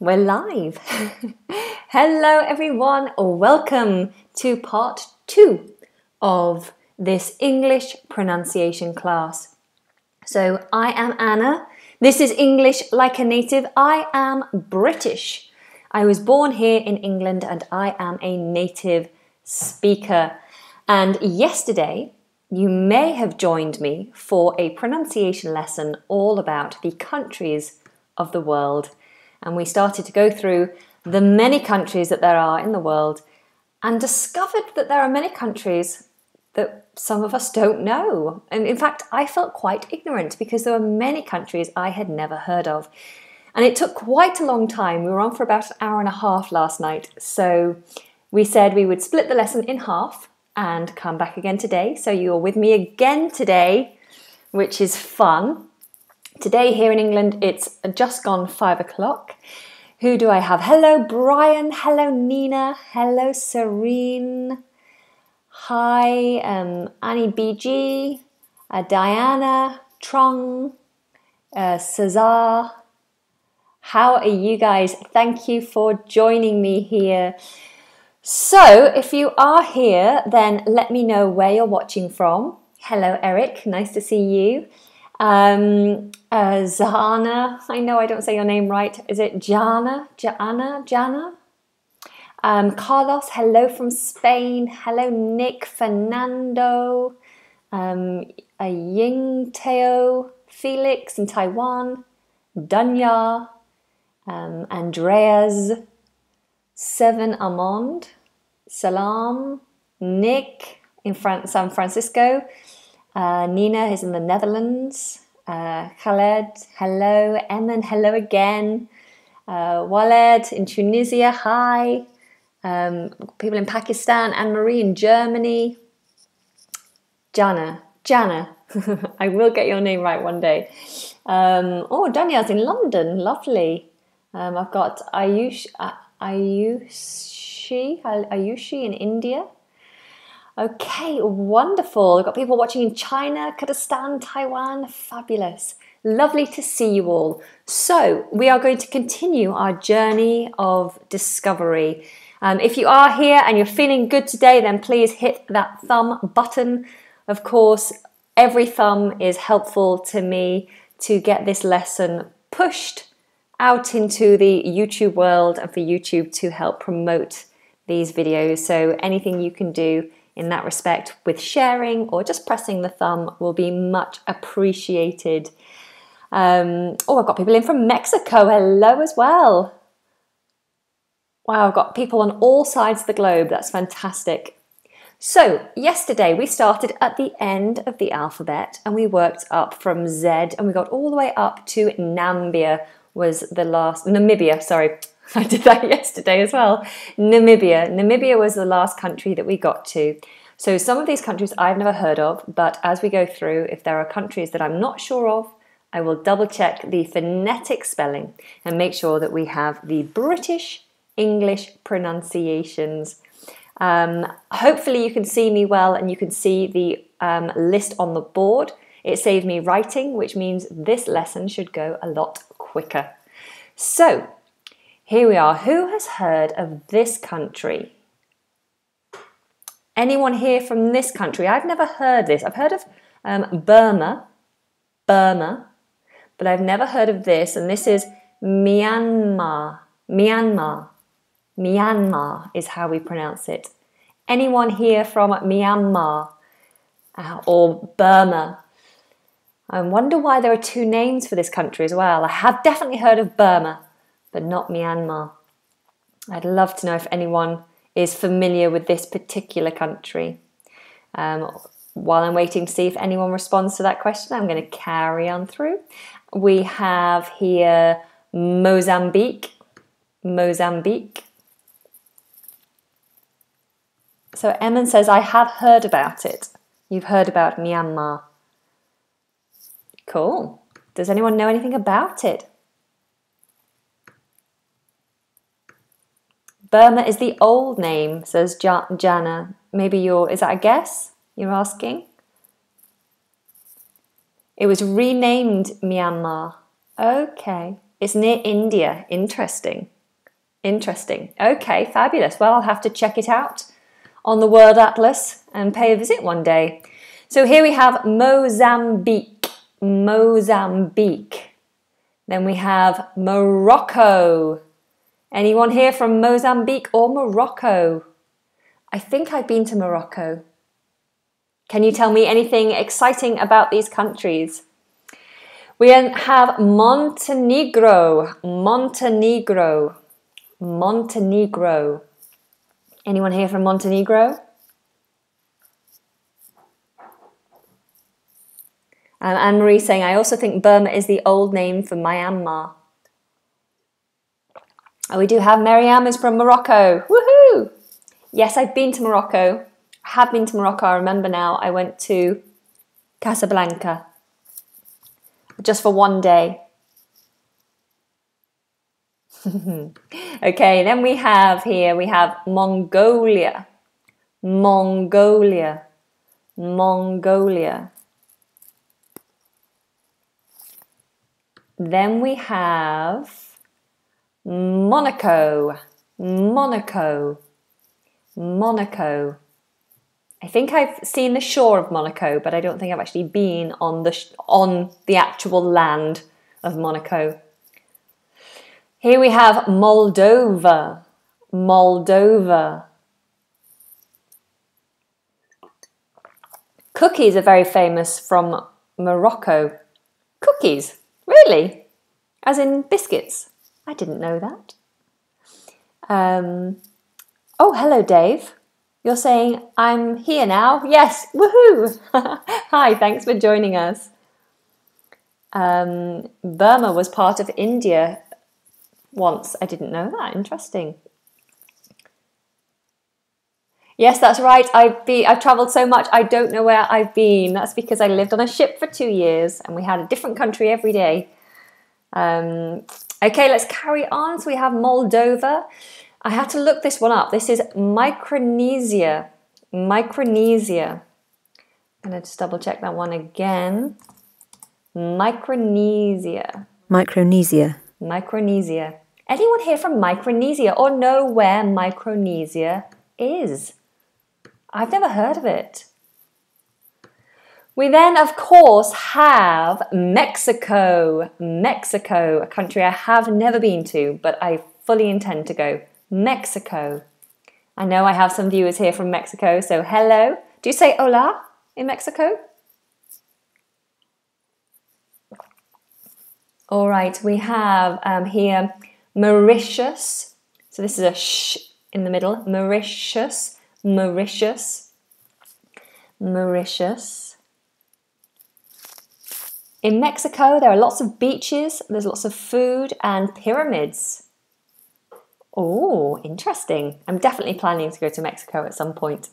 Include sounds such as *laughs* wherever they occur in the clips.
we're live. *laughs* Hello, everyone. Welcome to part two of this English pronunciation class. So, I am Anna. This is English like a native. I am British. I was born here in England and I am a native speaker. And yesterday, you may have joined me for a pronunciation lesson all about the countries of the world. And we started to go through the many countries that there are in the world and discovered that there are many countries that some of us don't know. And in fact, I felt quite ignorant because there were many countries I had never heard of. And it took quite a long time. We were on for about an hour and a half last night. So we said we would split the lesson in half and come back again today. So you're with me again today, which is fun. Today here in England, it's just gone five o'clock. Who do I have? Hello, Brian. Hello, Nina. Hello, Serene. Hi, um, Annie BG, uh, Diana, Trung, uh, Cesar. How are you guys? Thank you for joining me here. So, if you are here, then let me know where you're watching from. Hello, Eric. Nice to see you. Um, uh, I know I don't say your name right. Is it Jana? Jana? Jana? Um, Carlos, hello from Spain. Hello, Nick, Fernando, um, Ying Teo, Felix in Taiwan, Dunya, um, Andreas, Seven Amond, Salam, Nick in Fran- San Francisco, uh, Nina is in the Netherlands. Uh, Khaled, hello. Emin, hello again. Uh, Waled in Tunisia, hi. Um, people in Pakistan, Anne Marie in Germany. Jana, Jana. *laughs* I will get your name right one day. Um, oh, Danielle's in London, lovely. Um, I've got Ayush, uh, Ayushi, Ayushi in India. Okay, wonderful. We've got people watching in China, Kyrgyzstan, Taiwan. Fabulous. Lovely to see you all. So, we are going to continue our journey of discovery. Um, if you are here and you're feeling good today, then please hit that thumb button. Of course, every thumb is helpful to me to get this lesson pushed out into the YouTube world and for YouTube to help promote these videos. So, anything you can do in that respect with sharing or just pressing the thumb will be much appreciated. Um, oh, I've got people in from Mexico. Hello as well. Wow, I've got people on all sides of the globe. That's fantastic. So, yesterday we started at the end of the alphabet and we worked up from Z and we got all the way up to Nambia was the last Namibia, sorry. *laughs* I did that *laughs* yesterday as well. Namibia. Namibia was the last country that we got to. So, some of these countries I've never heard of, but as we go through, if there are countries that I'm not sure of, I will double check the phonetic spelling and make sure that we have the British English pronunciations. Um, hopefully, you can see me well and you can see the um, list on the board. It saved me writing, which means this lesson should go a lot quicker. So, here we are. Who has heard of this country? Anyone here from this country? I've never heard this. I've heard of um, Burma, Burma, but I've never heard of this. And this is Myanmar. Myanmar. Myanmar is how we pronounce it. Anyone here from Myanmar uh, or Burma? I wonder why there are two names for this country as well. I have definitely heard of Burma but not Myanmar. I'd love to know if anyone is familiar with this particular country. Um, while I'm waiting to see if anyone responds to that question, I'm going to carry on through. We have here Mozambique. Mozambique. So Emin says, I have heard about it. You've heard about Myanmar. Cool. Does anyone know anything about it? Burma is the old name, says Jana. Maybe you're, is that a guess you're asking? It was renamed Myanmar. Okay, It's near India. Interesting. Interesting. Okay, fabulous. Well, I'll have to check it out on the World Atlas and pay a visit one day. So here we have Mozambique. Mozambique. Then we have Morocco. Anyone here from Mozambique or Morocco? I think I've been to Morocco. Can you tell me anything exciting about these countries? We have Montenegro. Montenegro. Montenegro. Anyone here from Montenegro? Um, Anne Marie saying, I also think Burma is the old name for Myanmar. Oh, we do have Mariam is from Morocco. Woohoo! Yes, I've been to Morocco. I have been to Morocco. I remember now. I went to Casablanca just for one day. *laughs* okay, then we have here, we have Mongolia. Mongolia. Mongolia. Then we have Monaco. Monaco. Monaco. I think I've seen the shore of Monaco, but I don't think I've actually been on the on the actual land of Monaco. Here we have Moldova. Moldova. Cookies are very famous from Morocco. Cookies? Really? As in biscuits? I didn't know that. Um, oh, hello, Dave. You're saying, I'm here now? Yes, woohoo! *laughs* Hi, thanks for joining us. Um, Burma was part of India once. I didn't know that. Interesting. Yes, that's right. I've I've travelled so much. I don't know where I've been. That's because I lived on a ship for two years and we had a different country every day. Um, okay, let's carry on. So we have Moldova. I had to look this one up. This is Micronesia. Micronesia. I'm going to just double check that one again. Micronesia. Micronesia. Micronesia. Anyone here from Micronesia or know where Micronesia is? I've never heard of it. We then, of course, have Mexico. Mexico, a country I have never been to, but I fully intend to go. Mexico. I know I have some viewers here from Mexico, so hello. Do you say hola in Mexico? All right, we have um, here Mauritius. So this is a sh in the middle. Mauritius, Mauritius, Mauritius. In Mexico, there are lots of beaches, there's lots of food and pyramids. Oh, interesting. I'm definitely planning to go to Mexico at some point.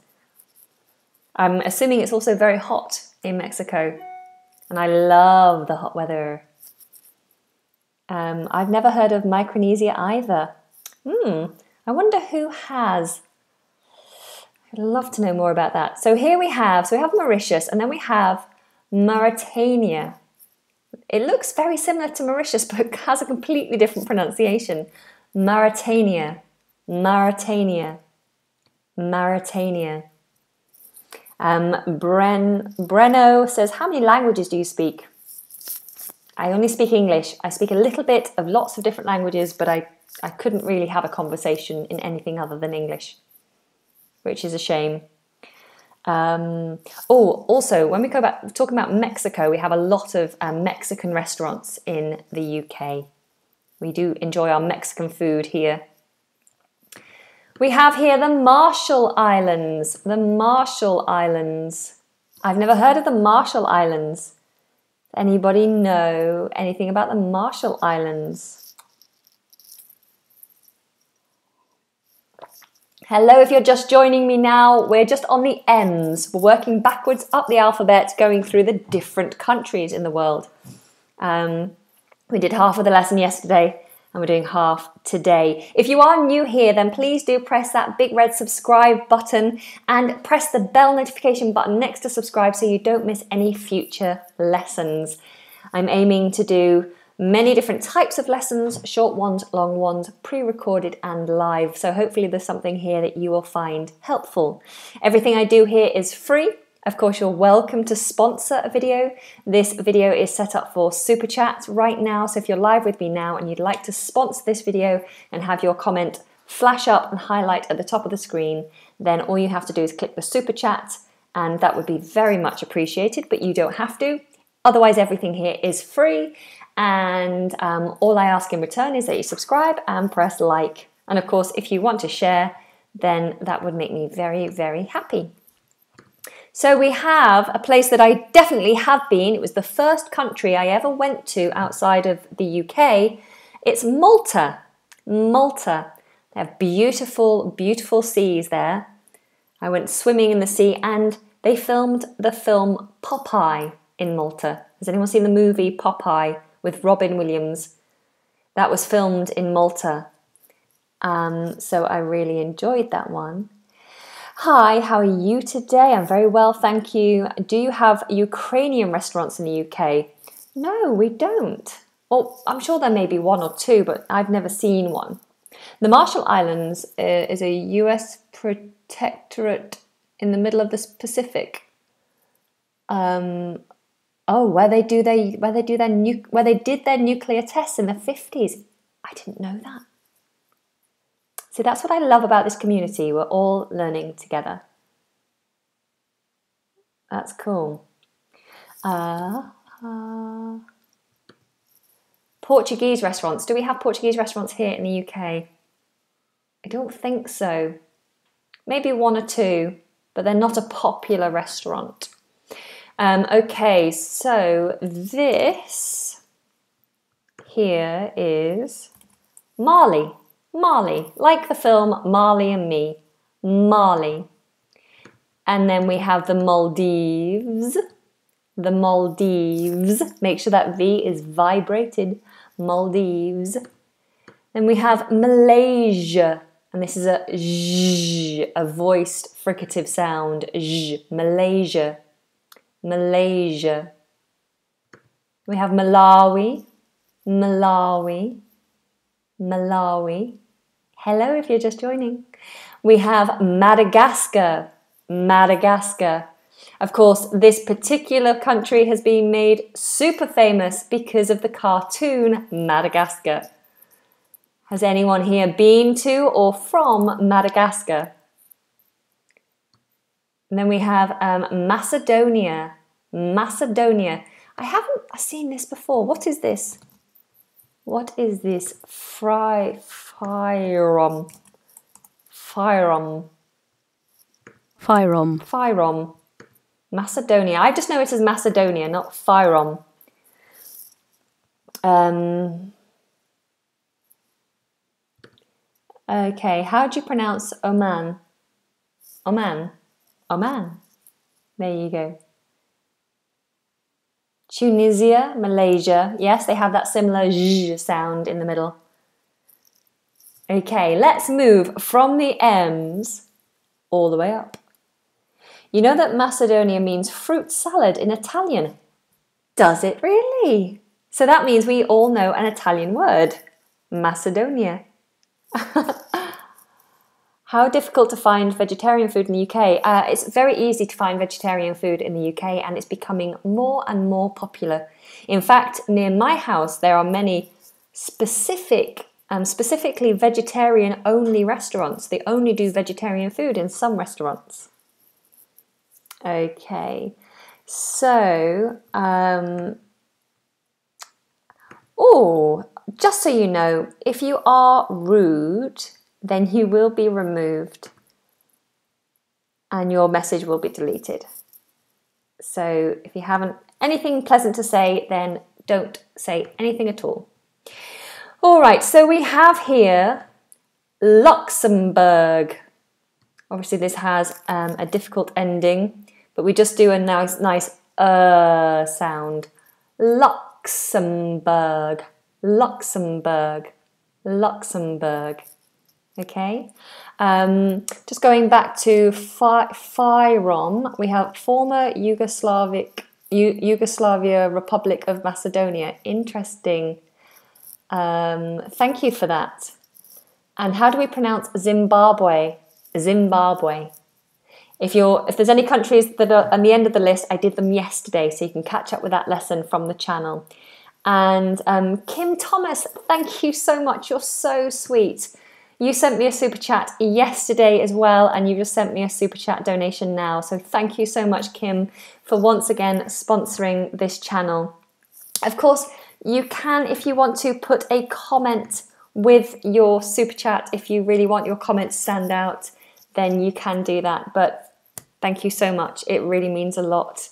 I'm assuming it's also very hot in Mexico, and I love the hot weather. Um, I've never heard of Micronesia either. Hmm, I wonder who has. I'd love to know more about that. So here we have, so we have Mauritius, and then we have Mauritania. It looks very similar to Mauritius, but has a completely different pronunciation. Mauritania, Mauritania, Mauritania. Um, Bren, Breno says, How many languages do you speak? I only speak English. I speak a little bit of lots of different languages, but I, I couldn't really have a conversation in anything other than English, which is a shame. Um, oh, also, when we go back talking about Mexico, we have a lot of um, Mexican restaurants in the UK. We do enjoy our Mexican food here. We have here the Marshall Islands. The Marshall Islands. I've never heard of the Marshall Islands. Anybody know anything about the Marshall Islands? Hello, if you're just joining me now, we're just on the M's. We're working backwards up the alphabet, going through the different countries in the world. Um, we did half of the lesson yesterday and we're doing half today. If you are new here, then please do press that big red subscribe button and press the bell notification button next to subscribe so you don't miss any future lessons. I'm aiming to do many different types of lessons short ones, long ones, pre recorded, and live. So, hopefully, there's something here that you will find helpful. Everything I do here is free. Of course, you're welcome to sponsor a video. This video is set up for super chats right now. So, if you're live with me now and you'd like to sponsor this video and have your comment flash up and highlight at the top of the screen, then all you have to do is click the super chat and that would be very much appreciated, but you don't have to. Otherwise, everything here is free, and um, all I ask in return is that you subscribe and press like. And of course, if you want to share, then that would make me very, very happy. So we have a place that I definitely have been. It was the first country I ever went to outside of the UK. It's Malta. Malta. They have beautiful, beautiful seas there. I went swimming in the sea and they filmed the film Popeye in Malta. Has anyone seen the movie Popeye with Robin Williams? That was filmed in Malta. Um, so I really enjoyed that one. Hi, how are you today? I'm very well, thank you. Do you have Ukrainian restaurants in the UK? No, we don't. Well, I'm sure there may be one or two, but I've never seen one. The Marshall Islands uh, is a US protectorate in the middle of the Pacific. Um, oh, where they do their where they do their nu- where they did their nuclear tests in the fifties. I didn't know that. See, that's what I love about this community. We're all learning together. That's cool. Uh, uh, Portuguese restaurants. Do we have Portuguese restaurants here in the UK? I don't think so. Maybe one or two but they're not a popular restaurant. Um, okay, so this here is Mali. Mali, like the film Marley and Me. Mali. And then we have the Maldives. The Maldives. Make sure that V is vibrated. Maldives. Then we have Malaysia and this is a zh, a voiced fricative sound. Zh, Malaysia, Malaysia. We have Malawi, Malawi, Malawi. Hello, if you're just joining. We have Madagascar, Madagascar. Of course, this particular country has been made super famous because of the cartoon Madagascar. Has anyone here been to or from Madagascar? And then we have um, Macedonia. Macedonia. I haven't seen this before. What is this? What is this? Fry, Fyrom. Fyrom. Fyrom. Fyrom. Macedonia. I just know it as Macedonia, not Fyrom. Um, Okay, how do you pronounce Oman? Oman. Oman. There you go. Tunisia, Malaysia. Yes, they have that similar zh sound in the middle. Okay, let's move from the M's all the way up. You know that Macedonia means fruit salad in Italian? Does it really? So that means we all know an Italian word Macedonia. *laughs* How difficult to find vegetarian food in the UK? Uh, it's very easy to find vegetarian food in the UK and it's becoming more and more popular. In fact, near my house, there are many specific, um, specifically vegetarian only restaurants. They only do vegetarian food in some restaurants. Okay, so, um, oh, just so you know, if you are rude, then you will be removed and your message will be deleted. So if you haven't anything pleasant to say, then don't say anything at all. All right, so we have here Luxembourg. Obviously, this has um, a difficult ending, but we just do a nice, nice uh sound. Luxembourg. Luxembourg, Luxembourg. Okay, um, just going back to Fyrom, we have former Yugoslavic U- Yugoslavia Republic of Macedonia. Interesting. Um, thank you for that. And how do we pronounce Zimbabwe? Zimbabwe. If you're if there's any countries that are on the end of the list, I did them yesterday, so you can catch up with that lesson from the channel. And um, Kim Thomas, thank you so much. You're so sweet. You sent me a super chat yesterday as well, and you just sent me a super chat donation now. So thank you so much, Kim, for once again sponsoring this channel. Of course, you can, if you want to, put a comment with your super chat. If you really want your comments stand out, then you can do that. But thank you so much. It really means a lot.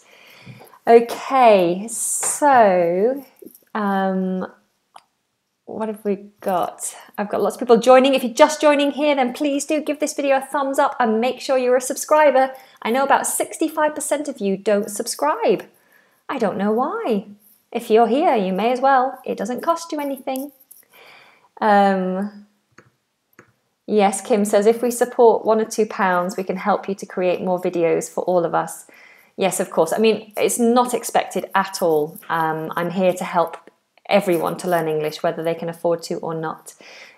Okay, so um, what have we got? I've got lots of people joining. If you're just joining here, then please do give this video a thumbs up and make sure you're a subscriber. I know about 65% of you don't subscribe. I don't know why. If you're here, you may as well. It doesn't cost you anything. Um, yes, Kim says if we support one or two pounds, we can help you to create more videos for all of us. Yes, of course. I mean, it's not expected at all. Um, I'm here to help everyone to learn English, whether they can afford to or not.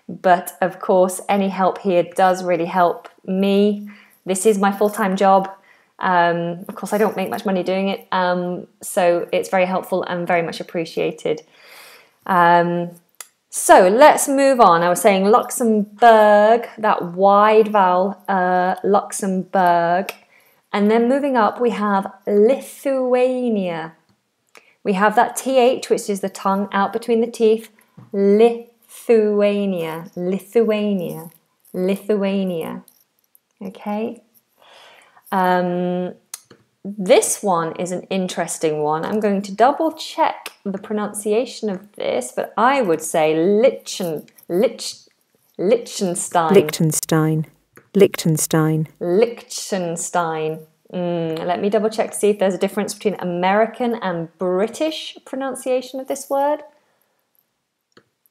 But of course, any help here does really help me. This is my full time job. Um, of course, I don't make much money doing it, um, so it's very helpful and very much appreciated. Um, so let's move on. I was saying Luxembourg, that wide vowel, uh, Luxembourg. And then moving up, we have Lithuania. We have that TH, which is the tongue out between the teeth. Lithuania, Lithuania, Lithuania. Okay. Um, this one is an interesting one. I'm going to double check the pronunciation of this, but I would say Lichen, Lich, Liechtenstein. Liechtenstein. Liechtenstein. Liechtenstein. Mm, let me double check to see if there's a difference between American and British pronunciation of this word.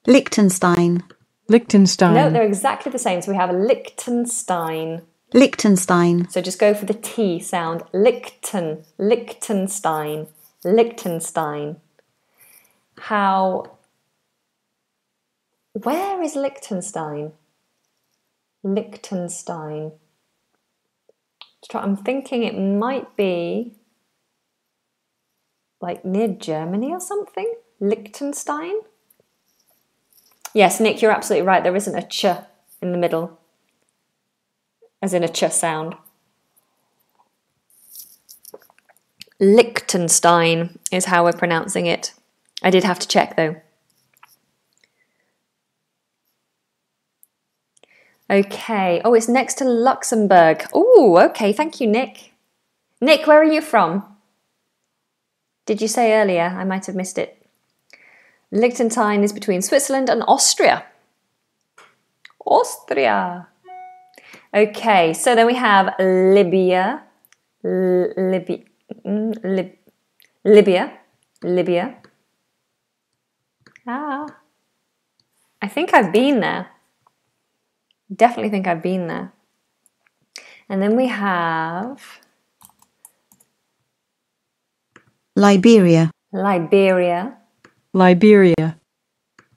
Liechtenstein. Liechtenstein. No, they're exactly the same. So we have a Liechtenstein. Liechtenstein. So just go for the T sound. Lichten, Liechtenstein, Liechtenstein. How? Where is Liechtenstein? Liechtenstein. I'm thinking it might be like near Germany or something. Liechtenstein. Yes, Nick, you're absolutely right. There isn't a ch in the middle, as in a ch sound. Liechtenstein is how we're pronouncing it. I did have to check though. Okay. Oh, it's next to Luxembourg. Oh, okay. Thank you, Nick. Nick, where are you from? Did you say earlier? I might have missed it. Liechtenstein is between Switzerland and Austria. Austria. Okay, so then we have Libya. Libya. Mm, Lib Libya. Libya. Ah. I think I've been there. Definitely think I've been there. And then we have Liberia. Liberia. Liberia.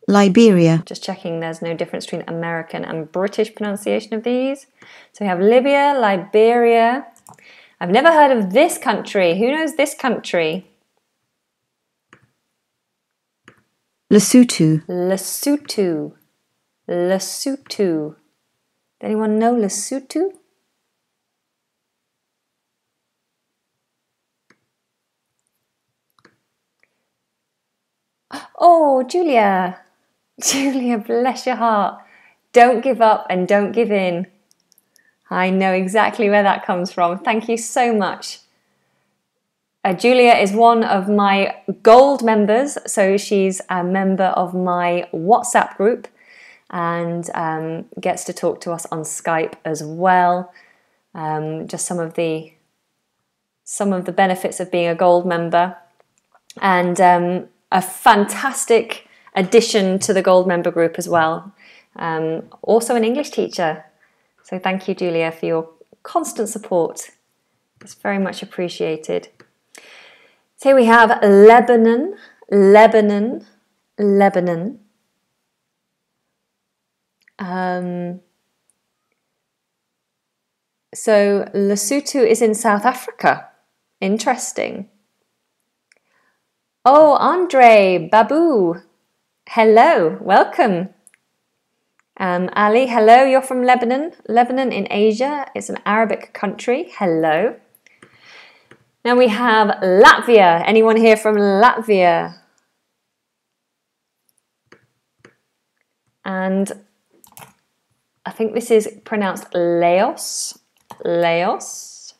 Liberia. Just checking there's no difference between American and British pronunciation of these. So we have Libya, Liberia. I've never heard of this country. Who knows this country? Lesotho. Lesotho. Lesotho. Anyone know Lesotho? Oh, Julia. *laughs* Julia, bless your heart. Don't give up and don't give in. I know exactly where that comes from. Thank you so much. Uh, Julia is one of my gold members, so she's a member of my WhatsApp group and um, gets to talk to us on Skype as well. Um, just some of the some of the benefits of being a gold member, and um, a fantastic addition to the gold member group as well. Um, also, an English teacher. So, thank you, Julia, for your constant support. It's very much appreciated. So, here we have Lebanon, Lebanon, Lebanon. Um, so Lesotho is in South Africa. Interesting. Oh, Andre, Babu, hello, welcome. Um, Ali, hello, you're from Lebanon. Lebanon in Asia, it's an Arabic country. Hello. Now we have Latvia. Anyone here from Latvia? And I think this is pronounced Laos. Laos.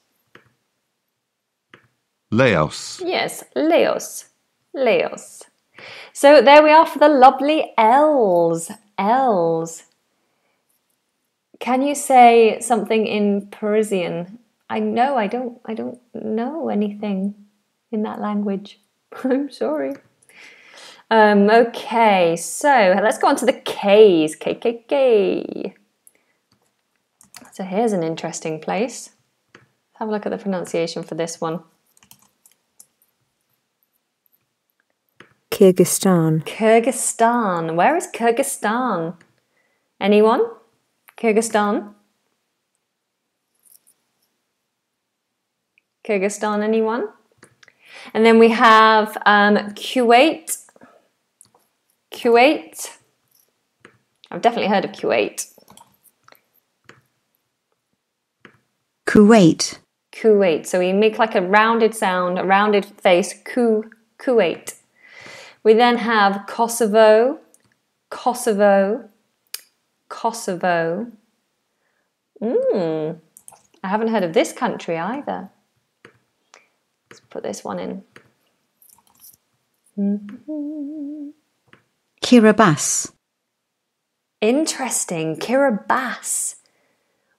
Laos. Yes, Laos. Laos. So there we are for the lovely L's. L's. Can you say something in Parisian? I know I don't I don't know anything in that language. *laughs* I'm sorry. Um, okay, so let's go on to the K's. K, K, K. So here's an interesting place. Have a look at the pronunciation for this one. Kyrgyzstan, Kyrgyzstan. Where is Kyrgyzstan? Anyone? Kyrgyzstan? Kyrgyzstan, anyone? And then we have um, Kuwait. Kuwait. I've definitely heard of Kuwait. Kuwait, Kuwait. So we make like a rounded sound, a rounded face. Ku, Kuwait. We then have Kosovo, Kosovo, Kosovo. Mm, I haven't heard of this country either. Let's put this one in. Kiribati, Interesting. Kiribati.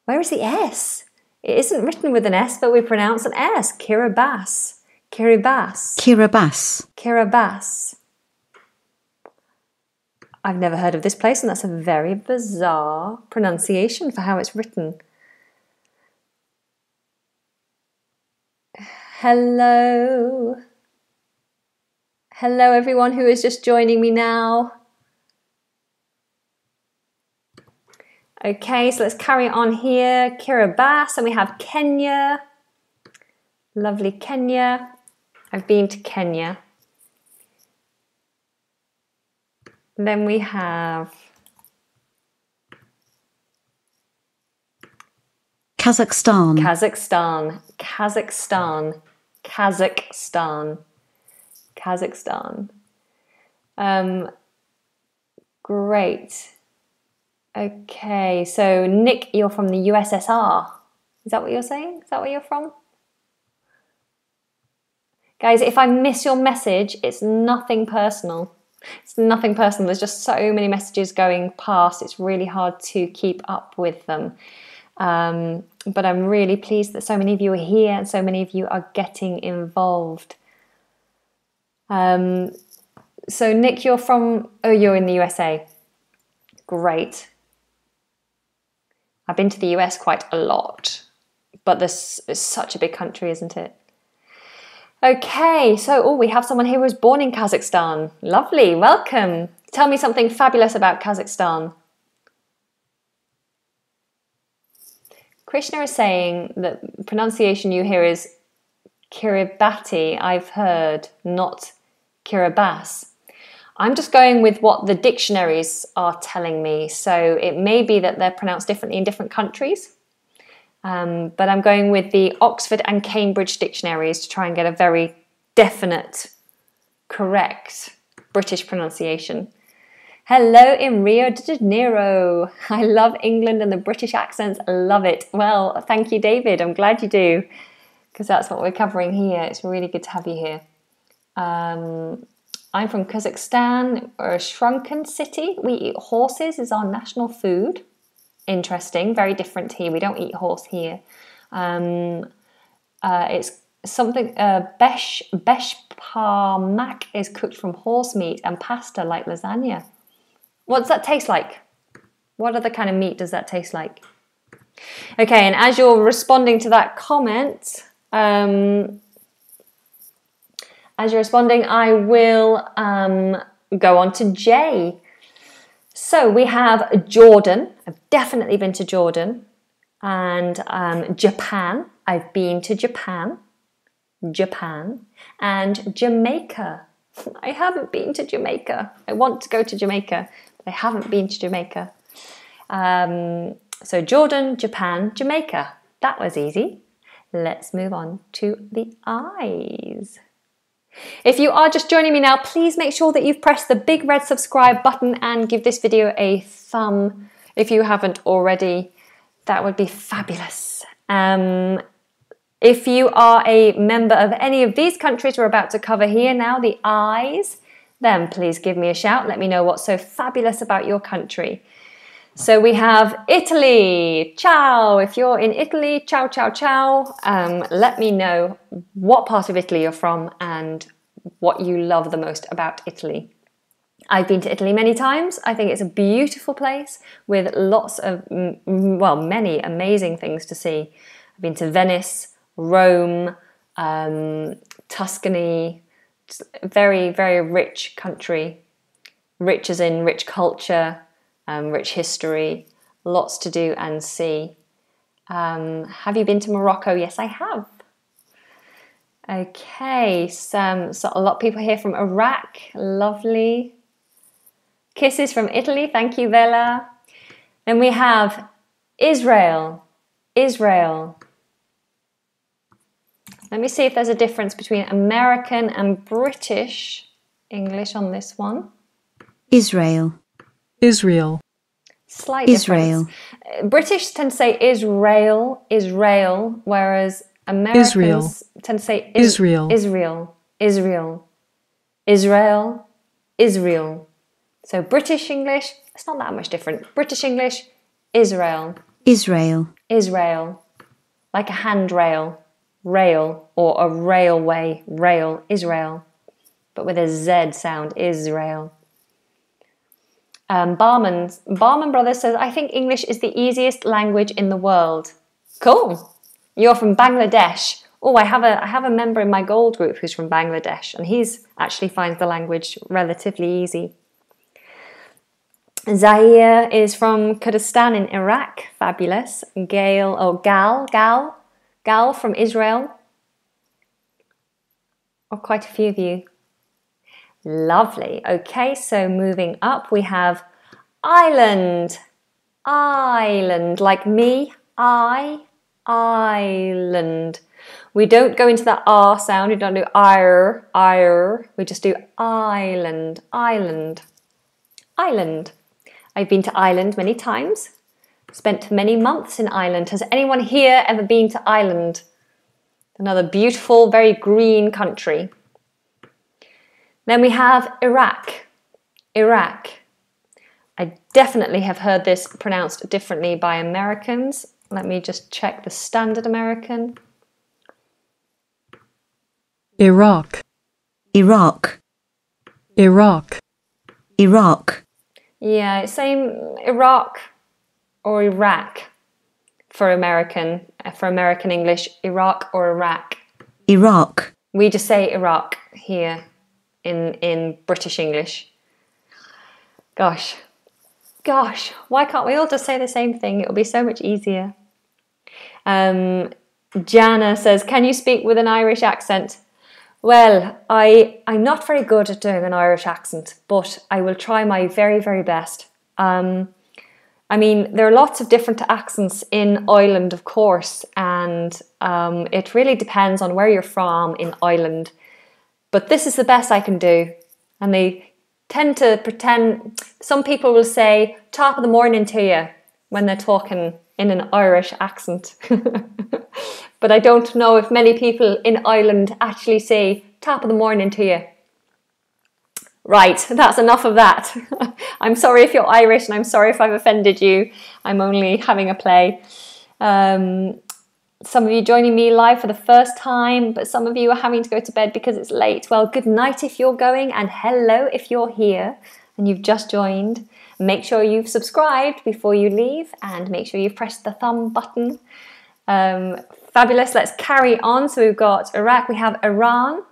Where is the S? It isn't written with an S, but we pronounce an S. Kiribati. Kiribati. Kiribati, Kiribati. I've never heard of this place, and that's a very bizarre pronunciation for how it's written. Hello. Hello, everyone who is just joining me now. Okay, so let's carry on here. Kiribati, and we have Kenya. Lovely Kenya. I've been to Kenya. Then we have Kazakhstan, Kazakhstan, Kazakhstan, Kazakhstan, Kazakhstan. Um, great. Okay, so Nick, you're from the USSR. Is that what you're saying? Is that where you're from? Guys, if I miss your message, it's nothing personal. It's nothing personal. There's just so many messages going past. It's really hard to keep up with them. Um, but I'm really pleased that so many of you are here and so many of you are getting involved. Um, so, Nick, you're from, oh, you're in the USA. Great. I've been to the US quite a lot, but this is such a big country, isn't it? Okay, so oh, we have someone here who was born in Kazakhstan. Lovely, welcome. Tell me something fabulous about Kazakhstan. Krishna is saying that pronunciation you hear is Kiribati, I've heard, not Kiribati. I'm just going with what the dictionaries are telling me. So it may be that they're pronounced differently in different countries. Um, but I'm going with the Oxford and Cambridge dictionaries to try and get a very definite, correct British pronunciation. Hello in Rio de Janeiro. *laughs* I love England and the British accents. Love it. Well, thank you, David. I'm glad you do, because that's what we're covering here. It's really good to have you here. Um, I'm from Kazakhstan. We're a shrunken city. We eat horses is our national food. Interesting, very different here. We don't eat horse here. Um, uh, it's something uh, besh besh parmak is cooked from horse meat and pasta like lasagna. What does that taste like? What other kind of meat does that taste like? Okay, and as you're responding to that comment, um, as you're responding, I will um, go on to Jay. So we have Jordan. I've definitely been to Jordan. And um, Japan. I've been to Japan. Japan. And Jamaica. *laughs* I haven't been to Jamaica. I want to go to Jamaica, but I haven't been to Jamaica. Um, so Jordan, Japan, Jamaica. That was easy. Let's move on to the eyes. If you are just joining me now, please make sure that you've pressed the big red subscribe button and give this video a thumb if you haven't already. That would be fabulous. Um, if you are a member of any of these countries we're about to cover here now, the eyes, then please give me a shout. Let me know what's so fabulous about your country. So we have Italy. Ciao. If you're in Italy, ciao, ciao, ciao. Um, let me know what part of Italy you're from and what you love the most about Italy. I've been to Italy many times. I think it's a beautiful place with lots of, well, many amazing things to see. I've been to Venice, Rome, um, Tuscany. very, very rich country. Rich as in rich culture, um, rich history, lots to do and see. Um, have you been to Morocco? Yes, I have. Okay, so, so a lot of people here from Iraq, lovely. Kisses from Italy, thank you, Vela. Then we have Israel, Israel. Let me see if there's a difference between American and British English on this one. Israel. Israel. Slight Israel. difference. Uh, British tend to say Israel, Israel, whereas Americans Israel. tend to say Is- Israel. Israel, Israel, Israel, Israel. So British English, it's not that much different. British English, Israel, Israel. Israel, like a handrail, rail, or a railway, rail, Israel, but with a Z sound, Israel. Um, Barman, Barman Brothers says, I think English is the easiest language in the world. Cool. You're from Bangladesh. Oh, I have a I have a member in my gold group who's from Bangladesh, and he's actually finds the language relatively easy. Zahir is from Kurdistan in Iraq. Fabulous. Gail, oh, Gal, Gal, Gal from Israel. Oh, quite a few of you. Lovely. Okay, so moving up, we have Ireland. Ireland, like me, I, island. We don't go into that R sound, we don't do ire, ire. We just do island, island, island. I've been to Ireland many times, spent many months in Ireland. Has anyone here ever been to Ireland? Another beautiful, very green country. Then we have Iraq. Iraq. I definitely have heard this pronounced differently by Americans. Let me just check the standard American. Iraq. Iraq. Iraq. Iraq. Yeah, same Iraq or Iraq for American uh, for American English, Iraq or Iraq. Iraq. We just say Iraq here in in British English. Gosh. Gosh, why can't we all just say the same thing? It'll be so much easier. Um, Jana says, "Can you speak with an Irish accent?" Well, I I'm not very good at doing an Irish accent, but I will try my very very best. Um, I mean, there are lots of different accents in Ireland, of course, and um, it really depends on where you're from in Ireland. But this is the best I can do, and they tend to pretend. Some people will say "top of the morning" to you when they're talking in an Irish accent. *laughs* but I don't know if many people in Ireland actually say top of the morning to you. Right, that's enough of that. *laughs* I'm sorry if you're Irish and I'm sorry if I've offended you. I'm only having a play. Um, some of you joining me live for the first time, but some of you are having to go to bed because it's late. Well, good night if you're going, and hello if you're here and you've just joined. Make sure you've subscribed before you leave and make sure you've pressed the thumb button. Um, fabulous. Let's carry on. So we've got Iraq, we have Iran.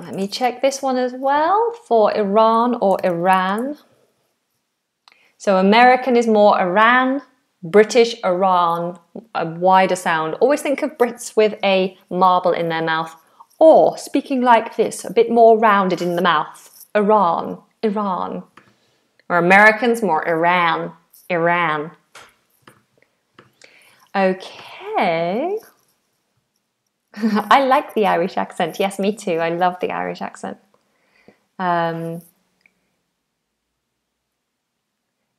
Let me check this one as well for Iran or Iran. So American is more Iran, British Iran, a wider sound. Always think of Brits with a marble in their mouth, or speaking like this, a bit more rounded in the mouth. Iran, Iran. Or Americans more Iran, Iran. Okay. *laughs* I like the Irish accent. Yes, me too. I love the Irish accent. Um,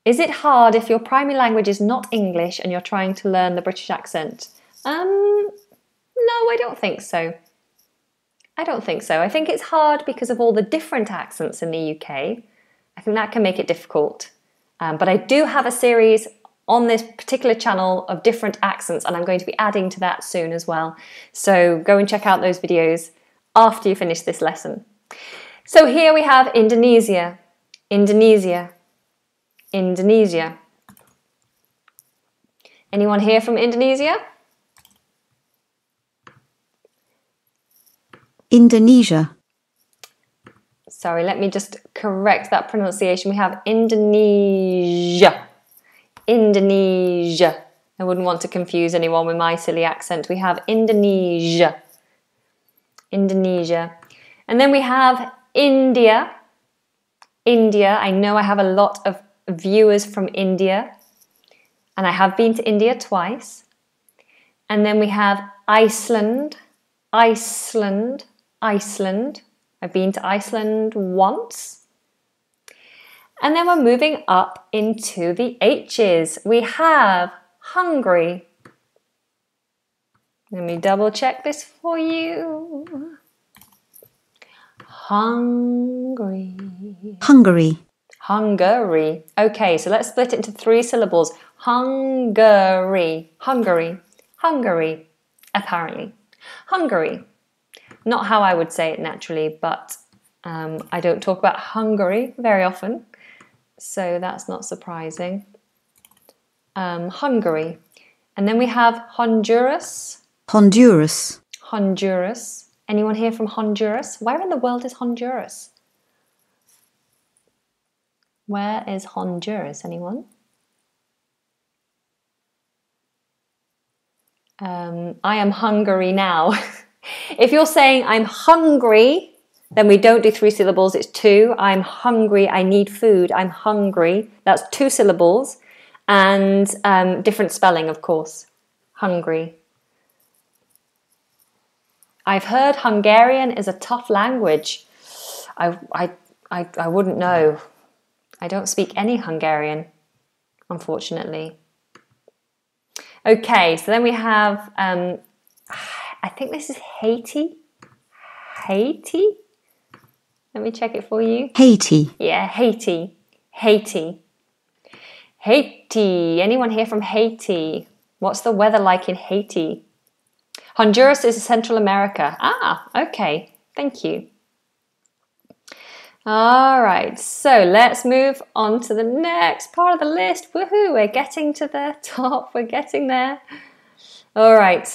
is it hard if your primary language is not English and you're trying to learn the British accent? Um, no, I don't think so. I don't think so. I think it's hard because of all the different accents in the UK. I think that can make it difficult. Um, but I do have a series on this particular channel of different accents, and I'm going to be adding to that soon as well. So go and check out those videos after you finish this lesson. So here we have Indonesia, Indonesia, Indonesia. Anyone here from Indonesia? Indonesia, Sorry, let me just correct that pronunciation. We have Indonesia. Indonesia. I wouldn't want to confuse anyone with my silly accent. We have Indonesia. Indonesia. And then we have India. India. I know I have a lot of viewers from India. And I have been to India twice. And then we have Iceland. Iceland. Iceland. I've been to Iceland once. And then we're moving up into the H's. We have Hungary. Let me double check this for you. Hungry. Hungary, Hungary. Okay, so let's split it into three syllables. Hungary. Hungary. Hungary. Apparently. Hungary. Not how I would say it naturally, but um, I don't talk about Hungary very often, so that's not surprising. Um, Hungary. And then we have Honduras. Honduras, Honduras. Anyone here from Honduras? Where in the world is Honduras? Where is Honduras? Anyone? Um, I am hungry now. *laughs* if you're saying I'm hungry, then we don't do three syllables, it's two. I'm hungry, I need food, I'm hungry. That's two syllables and um, different spelling, of course. Hungry. I've heard Hungarian is a tough language. I, I, I, I wouldn't know. I don't speak any Hungarian, unfortunately. Okay, so then we have, um, I think this is Haiti. Haiti? Let me check it for you. Haiti, Yeah, Haiti. Haiti. Haiti. Anyone here from Haiti? What's the weather like in Haiti? Honduras is Central America. Ah, okay. Thank you. All right, so let's move on to the next part of the list. Woohoo, we're getting to the *laughs* top, we're getting there. All right,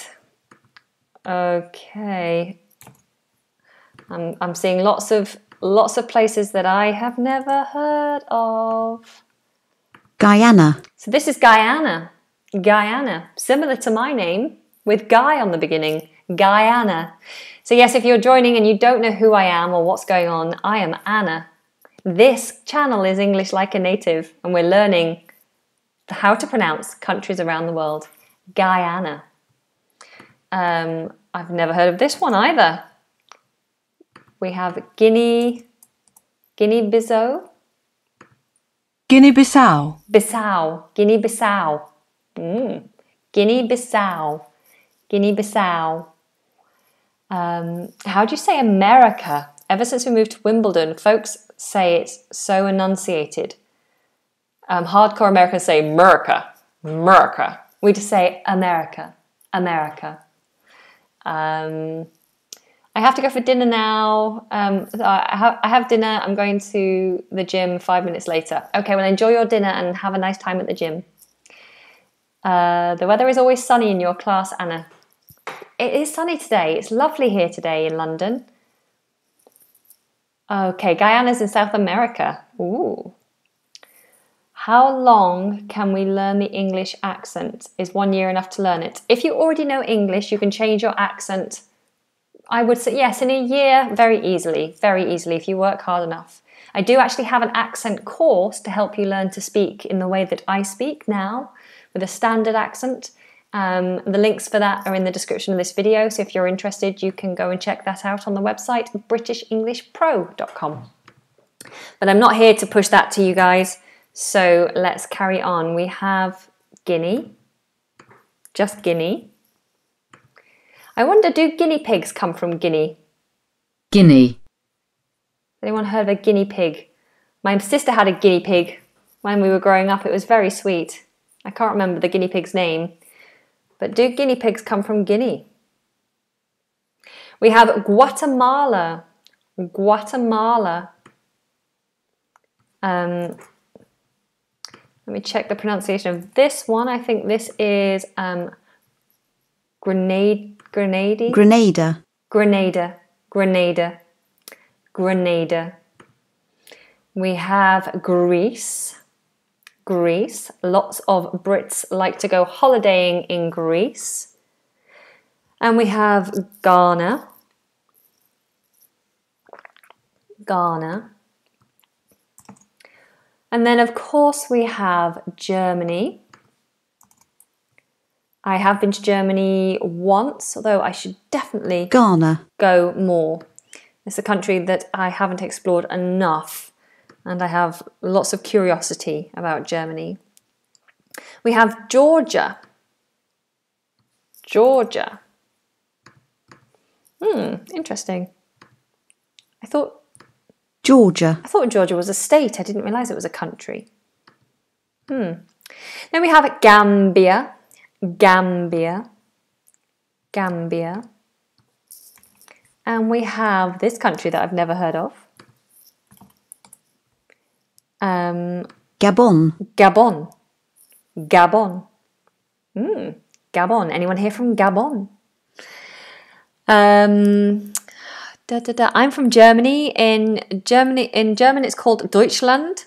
okay. I'm, I'm seeing lots of lots of places that I have never heard of. Guyana, So this is Guyana. Guyana, similar to my name, with Guy on the beginning. Guyana. So yes, if you're joining and you don't know who I am or what's going on, I am Anna. This channel is English like a native, and we're learning how to pronounce countries around the world. Guyana. Um, I've never heard of this one either. We have Guinea, Guinea-Bissau, Guinea-Bissau, Bissau, Guinea-Bissau. Mm. Guinea-Bissau, Guinea-Bissau. Um, how do you say America? Ever since we moved to Wimbledon, folks say it's so enunciated. Um, hardcore Americans say America, America. We just say America, America. Um, I have to go for dinner now. Um, I, have, I have dinner. I'm going to the gym five minutes later. Okay, well, enjoy your dinner and have a nice time at the gym. Uh, the weather is always sunny in your class, Anna. It is sunny today. It's lovely here today in London. Okay, Guyana's in South America. Ooh. How long can we learn the English accent? Is one year enough to learn it? If you already know English, you can change your accent. I would say yes, in a year, very easily, very easily, if you work hard enough. I do actually have an accent course to help you learn to speak in the way that I speak now, with a standard accent. Um, the links for that are in the description of this video, so if you're interested, you can go and check that out on the website britishenglishpro.com. But I'm not here to push that to you guys. So let's carry on. We have Guinea, just Guinea. I wonder, do guinea pigs come from Guinea? Guinea, Anyone heard of a guinea pig? My sister had a guinea pig when we were growing up. It was very sweet. I can't remember the guinea pig's name. But do guinea pigs come from Guinea? We have Guatemala. Guatemala. Um, let me check the pronunciation of this one. I think this is um, Grenade, Grenade, Grenada, Grenada, Grenada, Grenada. We have Greece, Greece. Lots of Brits like to go holidaying in Greece. And we have Ghana, Ghana. And then, of course, we have Germany. I have been to Germany once, although I should definitely Ghana, go more. It's a country that I haven't explored enough, and I have lots of curiosity about Germany. We have Georgia. Georgia. Hmm, interesting. I thought Georgia, I thought Georgia was a state. I didn't realize it was a country. Hmm. Then we have Gambia. Gambia. Gambia. And we have this country that I've never heard of. Um, Gabon, Gabon. Gabon. Hmm. Gabon. Anyone here from Gabon? Um, da, da, da. I'm from Germany. In Germany, in German, it's called Deutschland.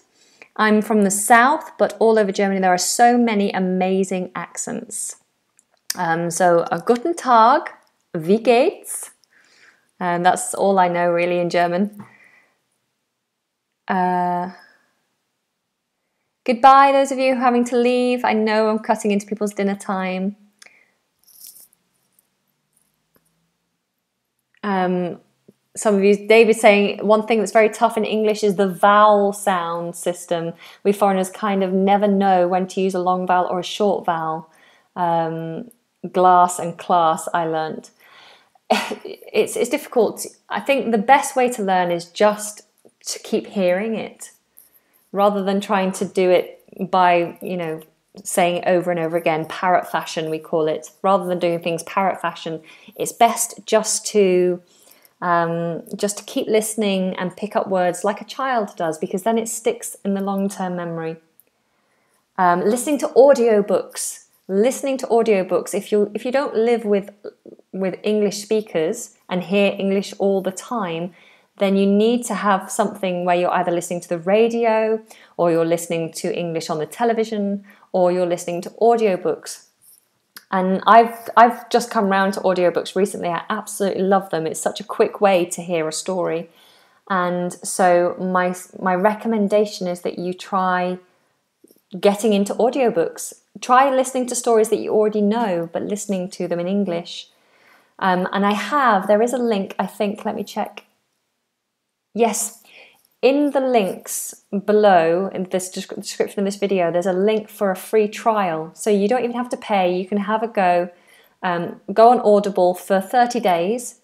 I'm from the south, but all over Germany there are so many amazing accents. Um, so, uh, Guten Tag, wie geht's? And that's all I know really in German. Uh, goodbye, those of you having to leave. I know I'm cutting into people's dinner time. Um, some of you, David saying one thing that's very tough in English is the vowel sound system. We foreigners kind of never know when to use a long vowel or a short vowel. Um, glass and class, I learnt. *laughs* It's, it's difficult. I think the best way to learn is just to keep hearing it rather than trying to do it by, you know, saying over and over again, parrot fashion, we call it. Rather than doing things parrot fashion, it's best just to um, just to keep listening and pick up words like a child does, because then it sticks in the long term memory. Um, listening to audiobooks, listening to audiobooks. If you if you don't live with with English speakers and hear English all the time, then you need to have something where you're either listening to the radio or you're listening to English on the television or you're listening to audiobooks. And I've I've just come round to audiobooks recently. I absolutely love them. It's such a quick way to hear a story. And so my my recommendation is that you try getting into audiobooks. Try listening to stories that you already know, but listening to them in English. Um, and I have, there is a link, I think, let me check. Yes, in the links below in this description of this video, there's a link for a free trial. So you don't even have to pay, you can have a go. Um, go on Audible for 30 days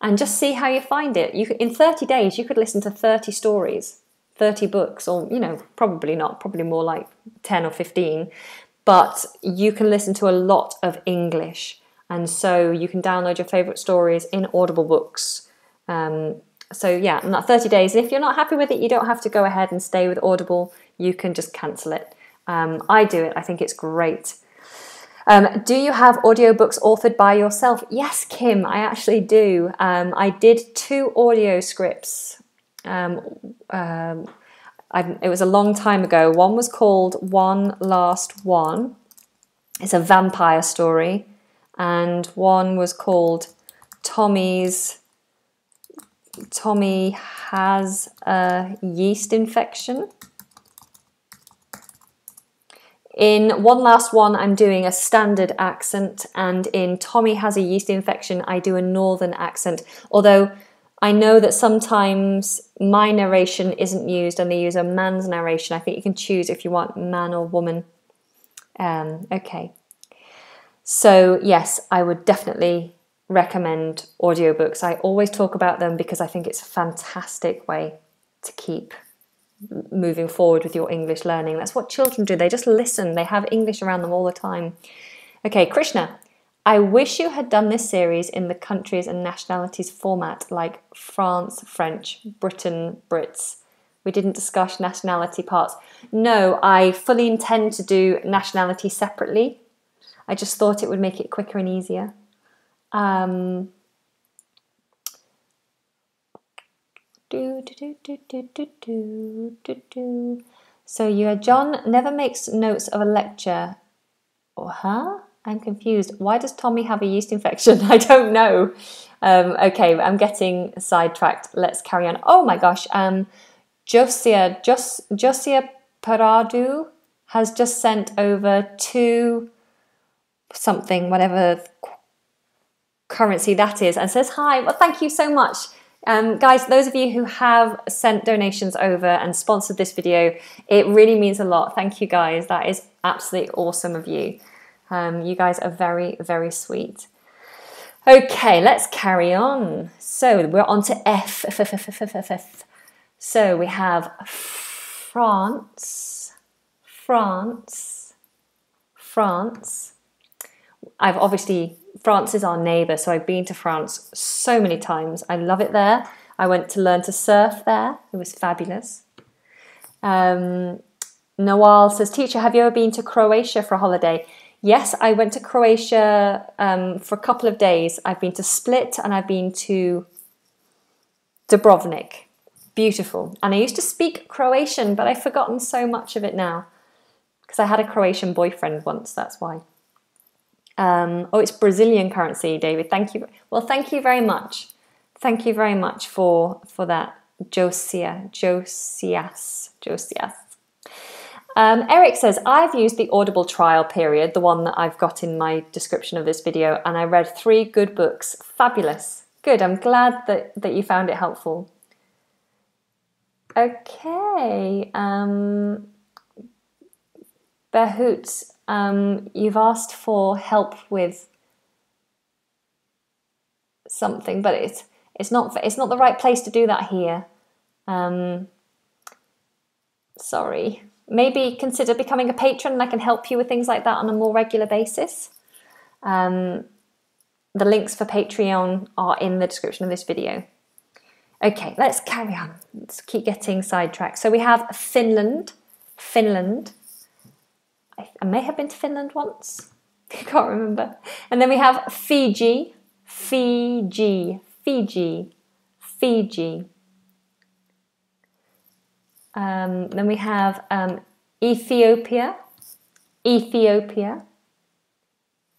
and just see how you find it. You could, in 30 days, you could listen to 30 stories, 30 books, or you know, probably not, probably more like 10 or 15. But you can listen to a lot of English, and so you can download your favorite stories in Audible books. Um, so yeah, and that 30 days. If you're not happy with it, you don't have to go ahead and stay with Audible. You can just cancel it. Um, I do it. I think it's great. Um, do you have audiobooks authored by yourself? Yes, Kim, I actually do. Um, I did two audio scripts Um, um, it was a long time ago. One was called One Last One. It's a vampire story, and one was called Tommy's. Tommy has a yeast infection. In One Last One, I'm doing a standard accent, and in Tommy Has a Yeast Infection, I do a northern accent. Although I know that sometimes my narration isn't used and they use a man's narration. I think you can choose if you want man or woman. Um, okay. So, yes, I would definitely recommend audiobooks. I always talk about them because I think it's a fantastic way to keep moving forward with your English learning. That's what children do. They just listen, they have English around them all the time. Okay, Krishna, I wish you had done this series in the countries and nationalities format like France, French, Britain, Brits. We didn't discuss nationality parts. No, I fully intend to do nationality separately. I just thought it would make it quicker and easier. Um, do, do, do, do, do, do, do, do. So you are John never makes notes of a lecture. Or huh? I'm confused. Why does Tommy have a yeast infection? *laughs* I don't know. Um, okay, I'm getting sidetracked. Let's carry on. Oh my gosh. Um, Josia, Jos, Josia Paradu has just sent over two something, whatever currency that is, and says hi. Well, thank you so much. Um, guys, those of you who have sent donations over and sponsored this video, it really means a lot. Thank you guys. That is absolutely awesome of you. Um, you guys are very, very sweet. Okay, let's carry on. So we're on to F. F. So we have France, France, France. I've obviously France is our neighbour, so I've been to France so many times. I love it there. I went to learn to surf there. It was fabulous. Um, Nawal says, Teacher, have you ever been to Croatia for a holiday? Yes, I went to Croatia um, for a couple of days. I've been to Split and I've been to Dubrovnik. Beautiful. And I used to speak Croatian, but I've forgotten so much of it now because I had a Croatian boyfriend once, that's why. Um, oh, it's Brazilian currency, David. Thank you. Well, thank you very much. Thank you very much for for that, Josia, Josias, Josias. Um, Eric says, I've used the Audible trial period, the one that I've got in my description of this video, and I read three good books. Fabulous. Good. I'm glad that, that you found it helpful. Okay. Um, Behut, um, you've asked for help with something, but it's it's not it's not the right place to do that here. Um, sorry. Maybe consider becoming a patron, and I can help you with things like that on a more regular basis. Um, the links for Patreon are in the description of this video. Okay, let's carry on. Let's keep getting sidetracked. So we have Finland, Finland, I, I may have been to Finland once. *laughs* I can't remember. And then we have Fiji, Fiji, Fiji, Fiji. Um, then we have um, Ethiopia, Ethiopia,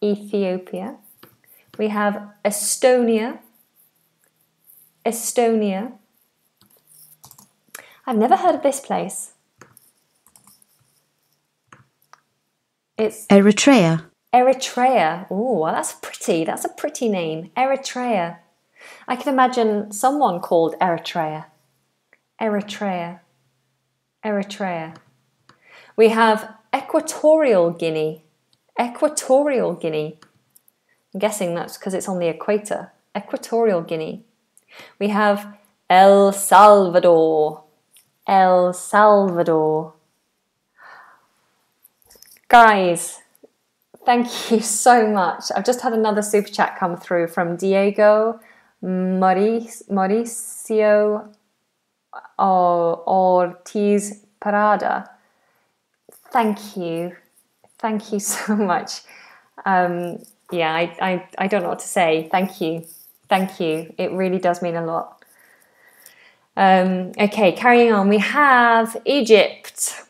Ethiopia. We have Estonia, Estonia. I've never heard of this place. It's Eritrea, Eritrea. Oh, well, that's pretty. That's a pretty name. Eritrea. I can imagine someone called Eritrea. Eritrea. Eritrea. We have Equatorial Guinea. Equatorial Guinea. I'm guessing that's because it's on the equator. Equatorial Guinea. We have El Salvador. El Salvador. Guys, thank you so much. I've just had another super chat come through from Diego Mauricio Ortiz Parada. Thank you. Thank you *laughs* so much. Um, yeah, I, I, I don't know what to say. Thank you. Thank you. It really does mean a lot. Um, okay, carrying on. We have Egypt.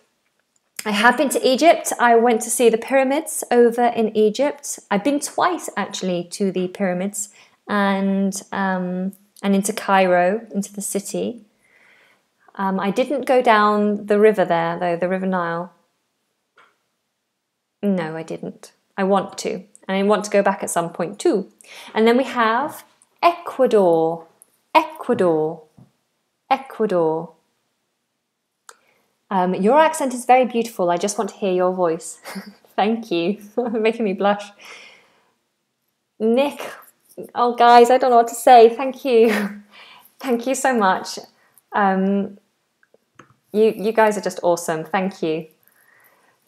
I have been to Egypt. I went to see the pyramids over in Egypt. I've been twice actually to the pyramids and um, and into Cairo, into the city. Um, I didn't go down the river there though, the River Nile. No, I didn't. I want to, and I want to go back at some point too. And then we have Ecuador. Ecuador. Ecuador. Um, your accent is very beautiful. I just want to hear your voice. *laughs* Thank you. *laughs* Making me blush. Nick, oh guys, I don't know what to say. Thank you. *laughs* Thank you so much. Um, you you guys are just awesome. Thank you.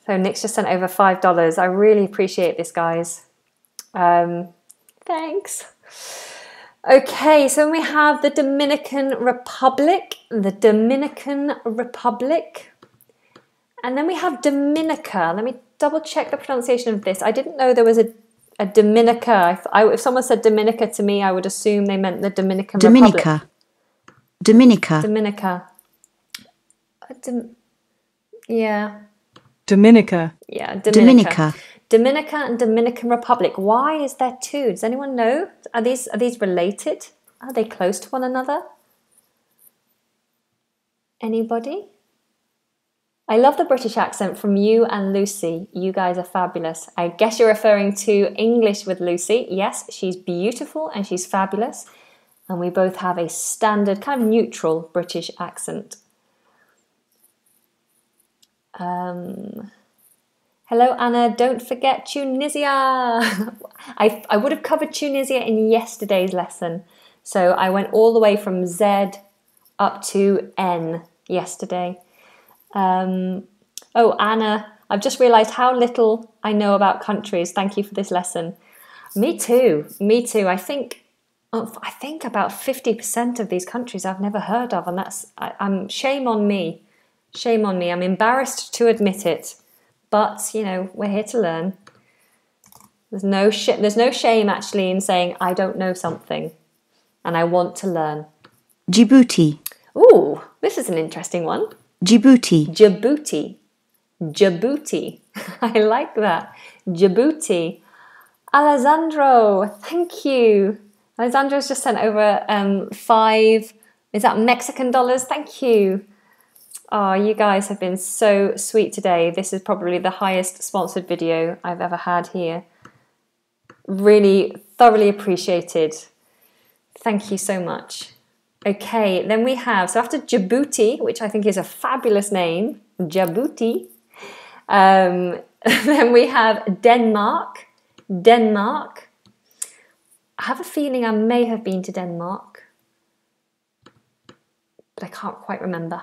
So Nick's just sent over five dollars. I really appreciate this, guys. Um, thanks. Okay, so we have the Dominican Republic, the Dominican Republic, and then we have Dominica. Let me double check the pronunciation of this. I didn't know there was a, a Dominica. If, I, if someone said Dominica to me, I would assume they meant the Dominican Republic. Dominica. Dominica. Dominica. Uh, yeah, Dominica, yeah, Dominica. Dominica. Dominica and Dominican Republic. Why is there two? Does anyone know? Are these are these related? Are they close to one another? Anybody? I love the British accent from you and Lucy. You guys are fabulous. I guess you're referring to English with Lucy. Yes, she's beautiful and she's fabulous. And we both have a standard, kind of neutral British accent. Um, hello, Anna. Don't forget Tunisia. *laughs* I, I would have covered Tunisia in yesterday's lesson. So I went all the way from Z up to N yesterday. Um, oh, Anna, I've just realised how little I know about countries. Thank you for this lesson. Me too. Me too. I think oh, I think about fifty percent of these countries I've never heard of, and that's I, I'm shame on me. Shame on me. I'm embarrassed to admit it, but you know we're here to learn. There's no sh- there's no shame actually in saying I don't know something, and I want to learn. Djibouti. Ooh, this is an interesting one. Djibouti. Djibouti. Djibouti. *laughs* I like that. Djibouti. Alessandro, thank you. Alessandro's just sent over um, five, is that Mexican dollars? Thank you. Oh, you guys have been so sweet today. This is probably the highest sponsored video I've ever had here. Really thoroughly appreciated. Thank you so much. Okay, then we have, so after Djibouti, which I think is a fabulous name, Djibouti, um, *laughs* then we have Denmark. Denmark. I have a feeling I may have been to Denmark, but I can't quite remember.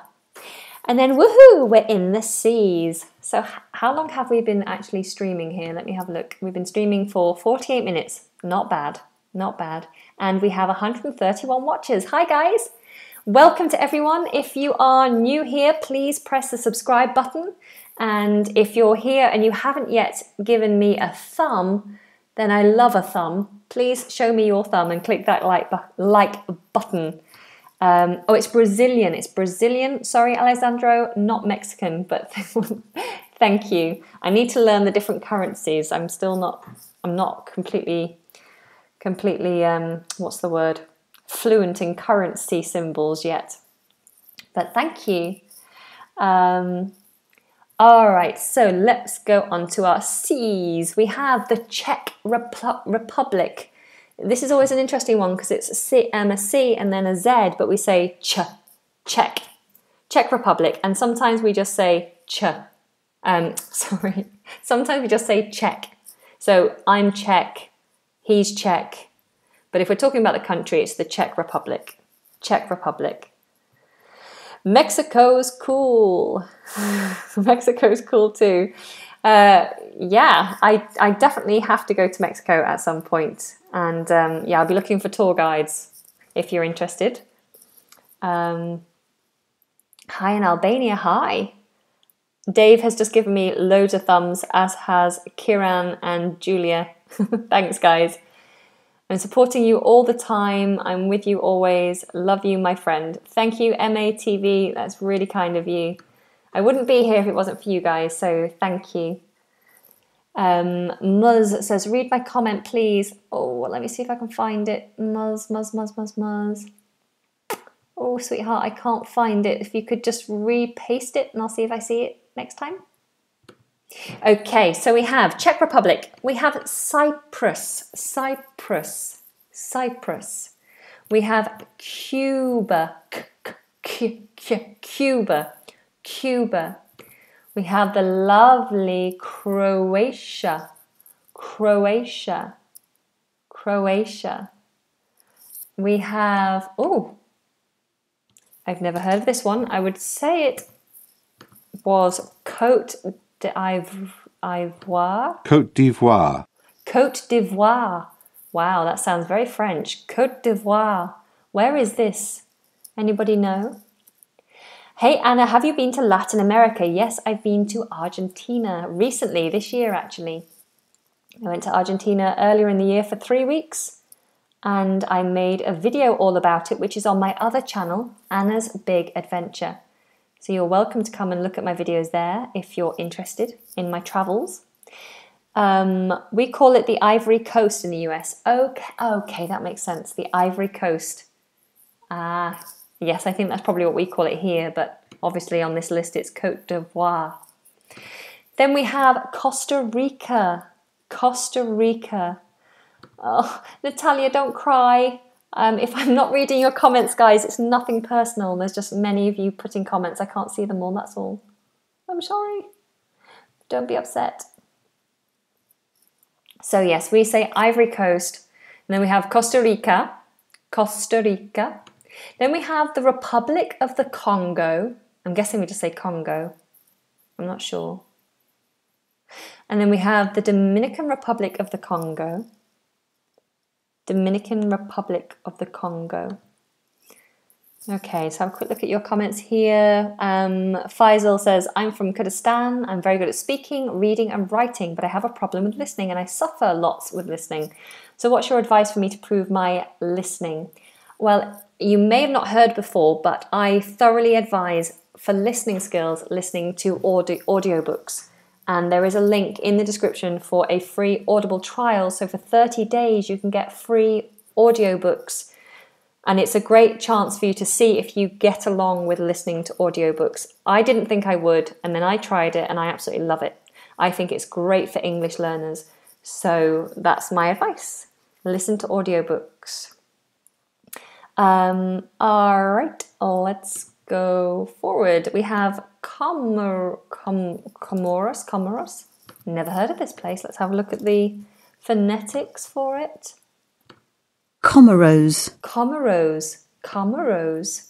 And then, woohoo, we're in the seas. So, how long have we been actually streaming here? Let me have a look. We've been streaming for 48 minutes. Not bad, not bad. And we have 131 watches. Hi, guys. Welcome to everyone. If you are new here, please press the subscribe button. And if you're here and you haven't yet given me a thumb, then I love a thumb. Please show me your thumb and click that like, bu- like button. Um, oh, it's Brazilian. It's Brazilian. Sorry, Alessandro, not Mexican, but *laughs* thank you. I need to learn the different currencies. I'm still not. I'm not completely, completely. Um, what's the word? Fluent in currency symbols yet. But thank you. Um, all right, so let's go on to our C's. We have the Czech Repu- Republic. This is always an interesting one because it's a C, um, a C and then a Z, but we say ch, Czech, Czech Republic, and sometimes we just say ch. Um, *laughs* sorry, sometimes we just say Czech. So I'm Czech, he's Czech, but if we're talking about the country, it's the Czech Republic. Czech Republic. Mexico's cool. *laughs* Mexico's cool too. Uh, yeah, I, I definitely have to go to Mexico at some point. And um, yeah, I'll be looking for tour guides if you're interested. Um, hi in Albania, hi. Dave has just given me loads of thumbs, as has Kiran and Julia. *laughs* Thanks, guys. I'm supporting you all the time. I'm with you always. Love you, my friend. Thank you, MATV. That's really kind of you. I wouldn't be here if it wasn't for you guys, so thank you. Um, Muzz says, read my comment, please. Oh, let me see if I can find it. Muzz, Muzz, Muzz, Muzz, Muzz. Oh, sweetheart, I can't find it. If you could just repaste it and I'll see if I see it next time. Okay, so we have Czech Republic, we have Cyprus, Cyprus, Cyprus. We have Cuba, Cuba, Cuba. We have the lovely Croatia, Croatia, Croatia. We have, oh, I've never heard of this one. I would say it was Cote d'Ivoire. Cote d'Ivoire. Cote d'Ivoire. Wow, that sounds very French. Cote d'Ivoire. Where is this? Anybody know? Hey Anna, have you been to Latin America? Yes, I've been to Argentina recently, this year actually. I went to Argentina earlier in the year for three weeks and I made a video all about it, which is on my other channel, Anna's Big Adventure. So you're welcome to come and look at my videos there if you're interested in my travels. Um, we call it the Ivory Coast in the US. Okay, okay, that makes sense. The Ivory Coast. Ah, yes, I think that's probably what we call it here, but obviously on this list it's Cote d'Ivoire. Then we have Costa Rica. Costa Rica. Oh, Natalia, don't cry. Um, if I'm not reading your comments, guys, it's nothing personal. There's just many of you putting comments. I can't see them all, that's all. I'm sorry. Don't be upset. So, yes, we say Ivory Coast, and then we have Costa Rica, Costa Rica. Then we have the Republic of the Congo. I'm guessing we just say Congo. I'm not sure. And then we have the Dominican Republic of the Congo. Dominican Republic of the Congo. Okay, so have a quick look at your comments here. Um, Faisal says, I'm from Kurdistan. I'm very good at speaking, reading, and writing, but I have a problem with listening and I suffer lots with listening. So, what's your advice for me to prove my listening? Well, you may have not heard before, but I thoroughly advise for listening skills listening to audio audiobooks and there is a link in the description for a free Audible trial. So for 30 days, you can get free audiobooks. And it's a great chance for you to see if you get along with listening to audiobooks. I didn't think I would, and then I tried it and I absolutely love it. I think it's great for English learners. So that's my advice listen to audiobooks. Um, all right, let's go forward. We have Comor- Com- Comoros. Comoros. Never heard of this place. Let's have a look at the phonetics for it. Comoros. Comoros. Comoros.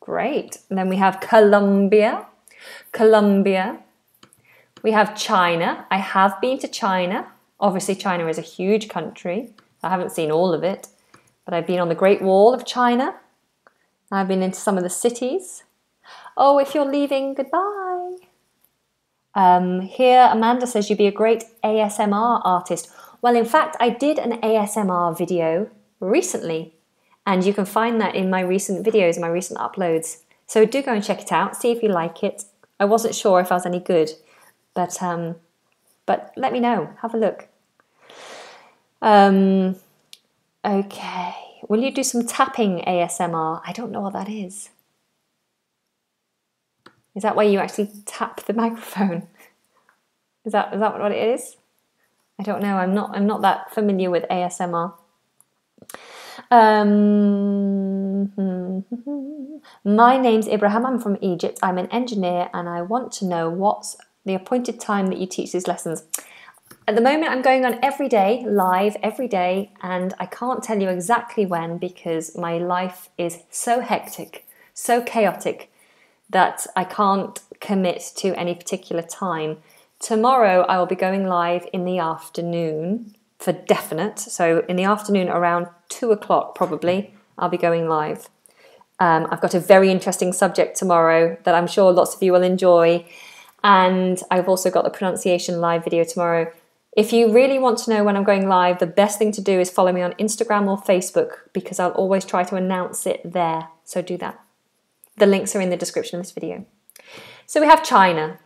Great. And then we have Colombia. Colombia. We have China. I have been to China. Obviously, China is a huge country. I haven't seen all of it, but I've been on the Great Wall of China. I've been into some of the cities. Oh, if you're leaving, goodbye. Um, here, Amanda says you'd be a great ASMR artist. Well, in fact, I did an ASMR video recently, and you can find that in my recent videos, my recent uploads. So do go and check it out, see if you like it. I wasn't sure if I was any good, but um, but let me know. Have a look. Um, okay. Will you do some tapping ASMR? I don't know what that is. Is that where you actually tap the microphone? Is that is that what it is? I don't know. I'm not I'm not that familiar with ASMR. Um, my name's Ibrahim. I'm from Egypt. I'm an engineer, and I want to know what's the appointed time that you teach these lessons. At the moment, I'm going on every day, live every day, and I can't tell you exactly when because my life is so hectic, so chaotic that I can't commit to any particular time. Tomorrow I will be going live in the afternoon for definite. So in the afternoon around two o'clock probably I'll be going live. Um, I've got a very interesting subject tomorrow that I'm sure lots of you will enjoy. And I've also got the pronunciation live video tomorrow. If you really want to know when I'm going live, the best thing to do is follow me on Instagram or Facebook because I'll always try to announce it there. So do that. The links are in the description of this video. So we have China.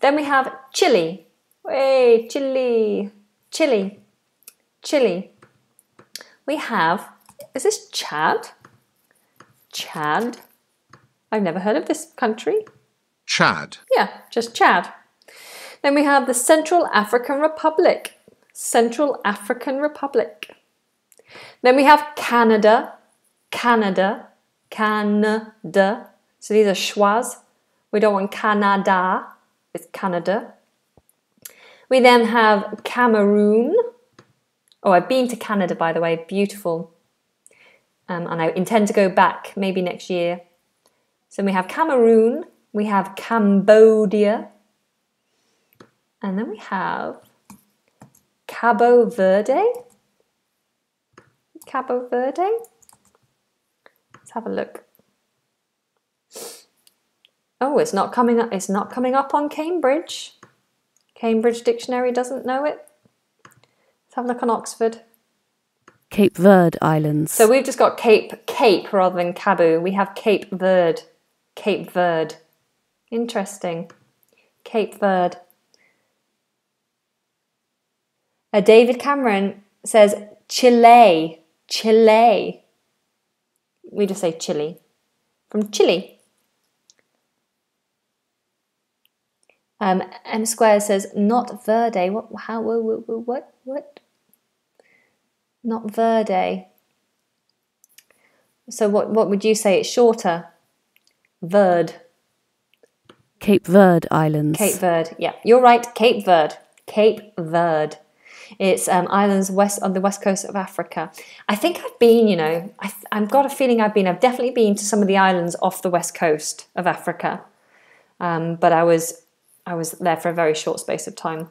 Then we have Chile. Hey, Chile. Chile. Chile. We have, is this Chad? Chad. I've never heard of this country. Chad, Yeah, just Chad. Then we have the Central African Republic. Central African Republic. Then we have Canada. Canada. Canada. So these are schwas. We don't want Canada. It's Canada. We then have Cameroon. Oh, I've been to Canada, by the way. Beautiful. Um, and I intend to go back maybe next year. So we have Cameroon, we have Cambodia, and then we have Cabo Verde. Cabo Verde. Have a look. Oh, it's not coming up. It's not coming up on Cambridge. Cambridge Dictionary doesn't know it. Let's have a look on Oxford. Cape Verde Islands. So we've just got Cape Cape rather than Cabo. We have Cape Verde. Cape Verde. Interesting. Cape Verde. Uh, David Cameron says Chile. Chile. We just say Chile. From Chile. Um, M Square says not Verde. What? How? What? What? What? Not Verde. So what? What would you say? It's shorter. Verde. Cape Verde Islands. Cape Verde. Yeah, you're right. Cape Verde. Cape Verde. It's um, islands west on the west coast of Africa. I think I've been. You know, I, I've got a feeling I've been. I've definitely been to some of the islands off the west coast of Africa, um, but I was I was there for a very short space of time.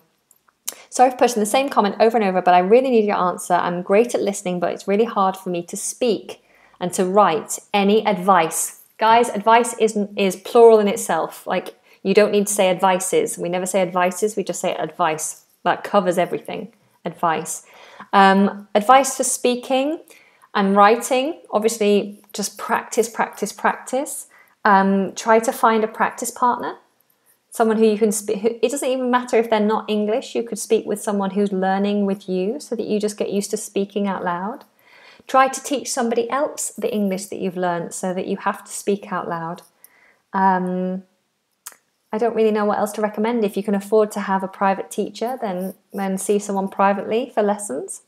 Sorry for pushing the same comment over and over, but I really need your answer. I'm great at listening, but it's really hard for me to speak and to write any advice. Guys, advice isn't is plural in itself. Like you don't need to say advices. We never say advices, we just say advice. That covers everything. Advice. Um, advice for speaking and writing. Obviously, just practice, practice, practice. Um, try to find a practice partner someone who you can speak it doesn't even matter if they're not english you could speak with someone who's learning with you so that you just get used to speaking out loud try to teach somebody else the english that you've learned so that you have to speak out loud um, i don't really know what else to recommend if you can afford to have a private teacher then then see someone privately for lessons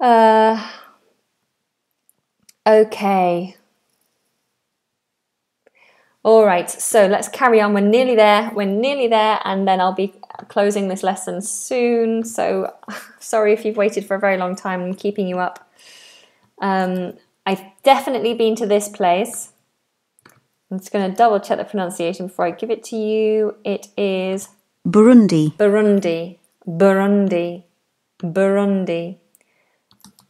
uh, okay all right, so let's carry on. We're nearly there. We're nearly there, and then I'll be closing this lesson soon. So *laughs* sorry if you've waited for a very long time and keeping you up. Um, I've definitely been to this place. I'm just going to double check the pronunciation before I give it to you. It is Burundi, Burundi. Burundi. Burundi.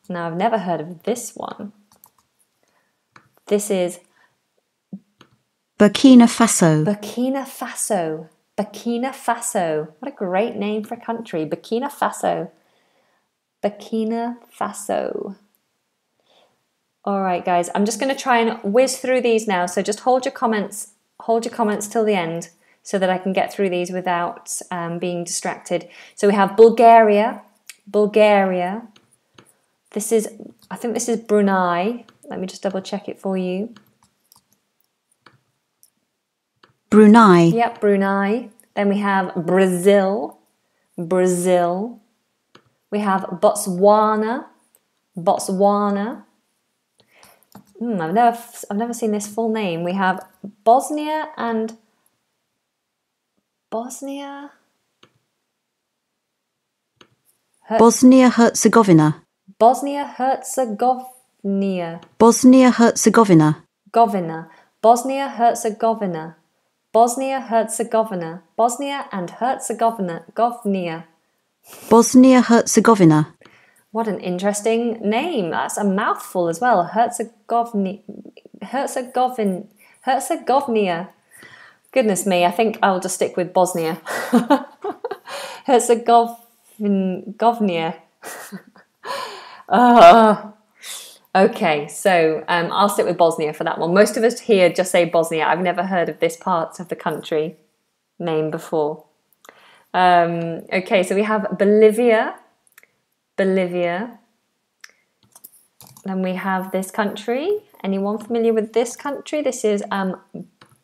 Now, I've never heard of this one. This is Burkina Faso, Burkina Faso. Burkina Faso. What a great name for a country. Burkina Faso. Burkina Faso. All right, guys. I'm just going to try and whiz through these now. So just hold your comments. Hold your comments till the end so that I can get through these without um, being distracted. So we have Bulgaria. Bulgaria. This is, I think this is Brunei. Let me just double check it for you. Brunei, Yep, Brunei. Then we have Brazil. Brazil. We have Botswana. Botswana. Hmm, I've never, I've never seen this full name. We have Bosnia and Bosnia. Bosnia Herzegovina, Bosnia Herzegovina. Bosnia Herzegovina, Govina. Bosnia Herzegovina. Bosnia Herzegovina. Bosnia and Herzegovina. Govnia. Bosnia Herzegovina, What an interesting name. That's a mouthful as well. Herzegovina. Herzegovin. Herzegovina. Goodness me, I think I'll just stick with Bosnia. *laughs* Herzegovina. oh. *laughs* Okay, so um, I'll stick with Bosnia for that one. Most of us here just say Bosnia. I've never heard of this part of the country name before. Um, okay, so we have Bolivia, Bolivia. Then we have this country. Anyone familiar with this country? This is um,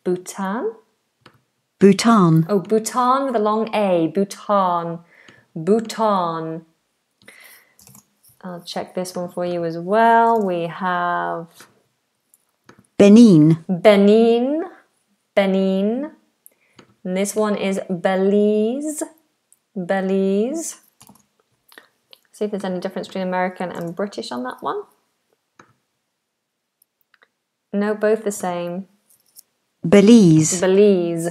Bhutan. Bhutan, Oh, Bhutan with a long A. Bhutan. Bhutan. I'll check this one for you as well. We have Benin, Benin. Benin. And this one is Belize. Belize. See if there's any difference between American and British on that one. No, both the same. Belize, Belize.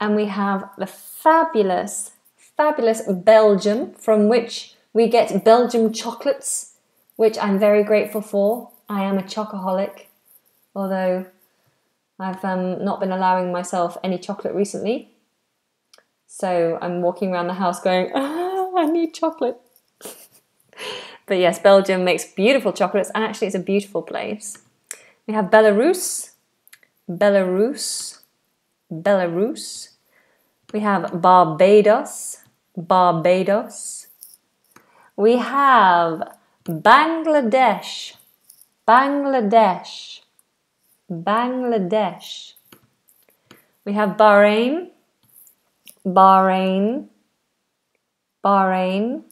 And we have the fabulous, fabulous Belgium, from which we get Belgium chocolates, which I'm very grateful for. I am a chocoholic, although I've um, not been allowing myself any chocolate recently. So I'm walking around the house going, *laughs* ah, I need chocolate. But yes, Belgium makes beautiful chocolates, and actually, it's a beautiful place. We have Belarus, Belarus, Belarus. We have Barbados, Barbados. We have Bangladesh, Bangladesh, Bangladesh. We have Bahrain, Bahrain, Bahrain.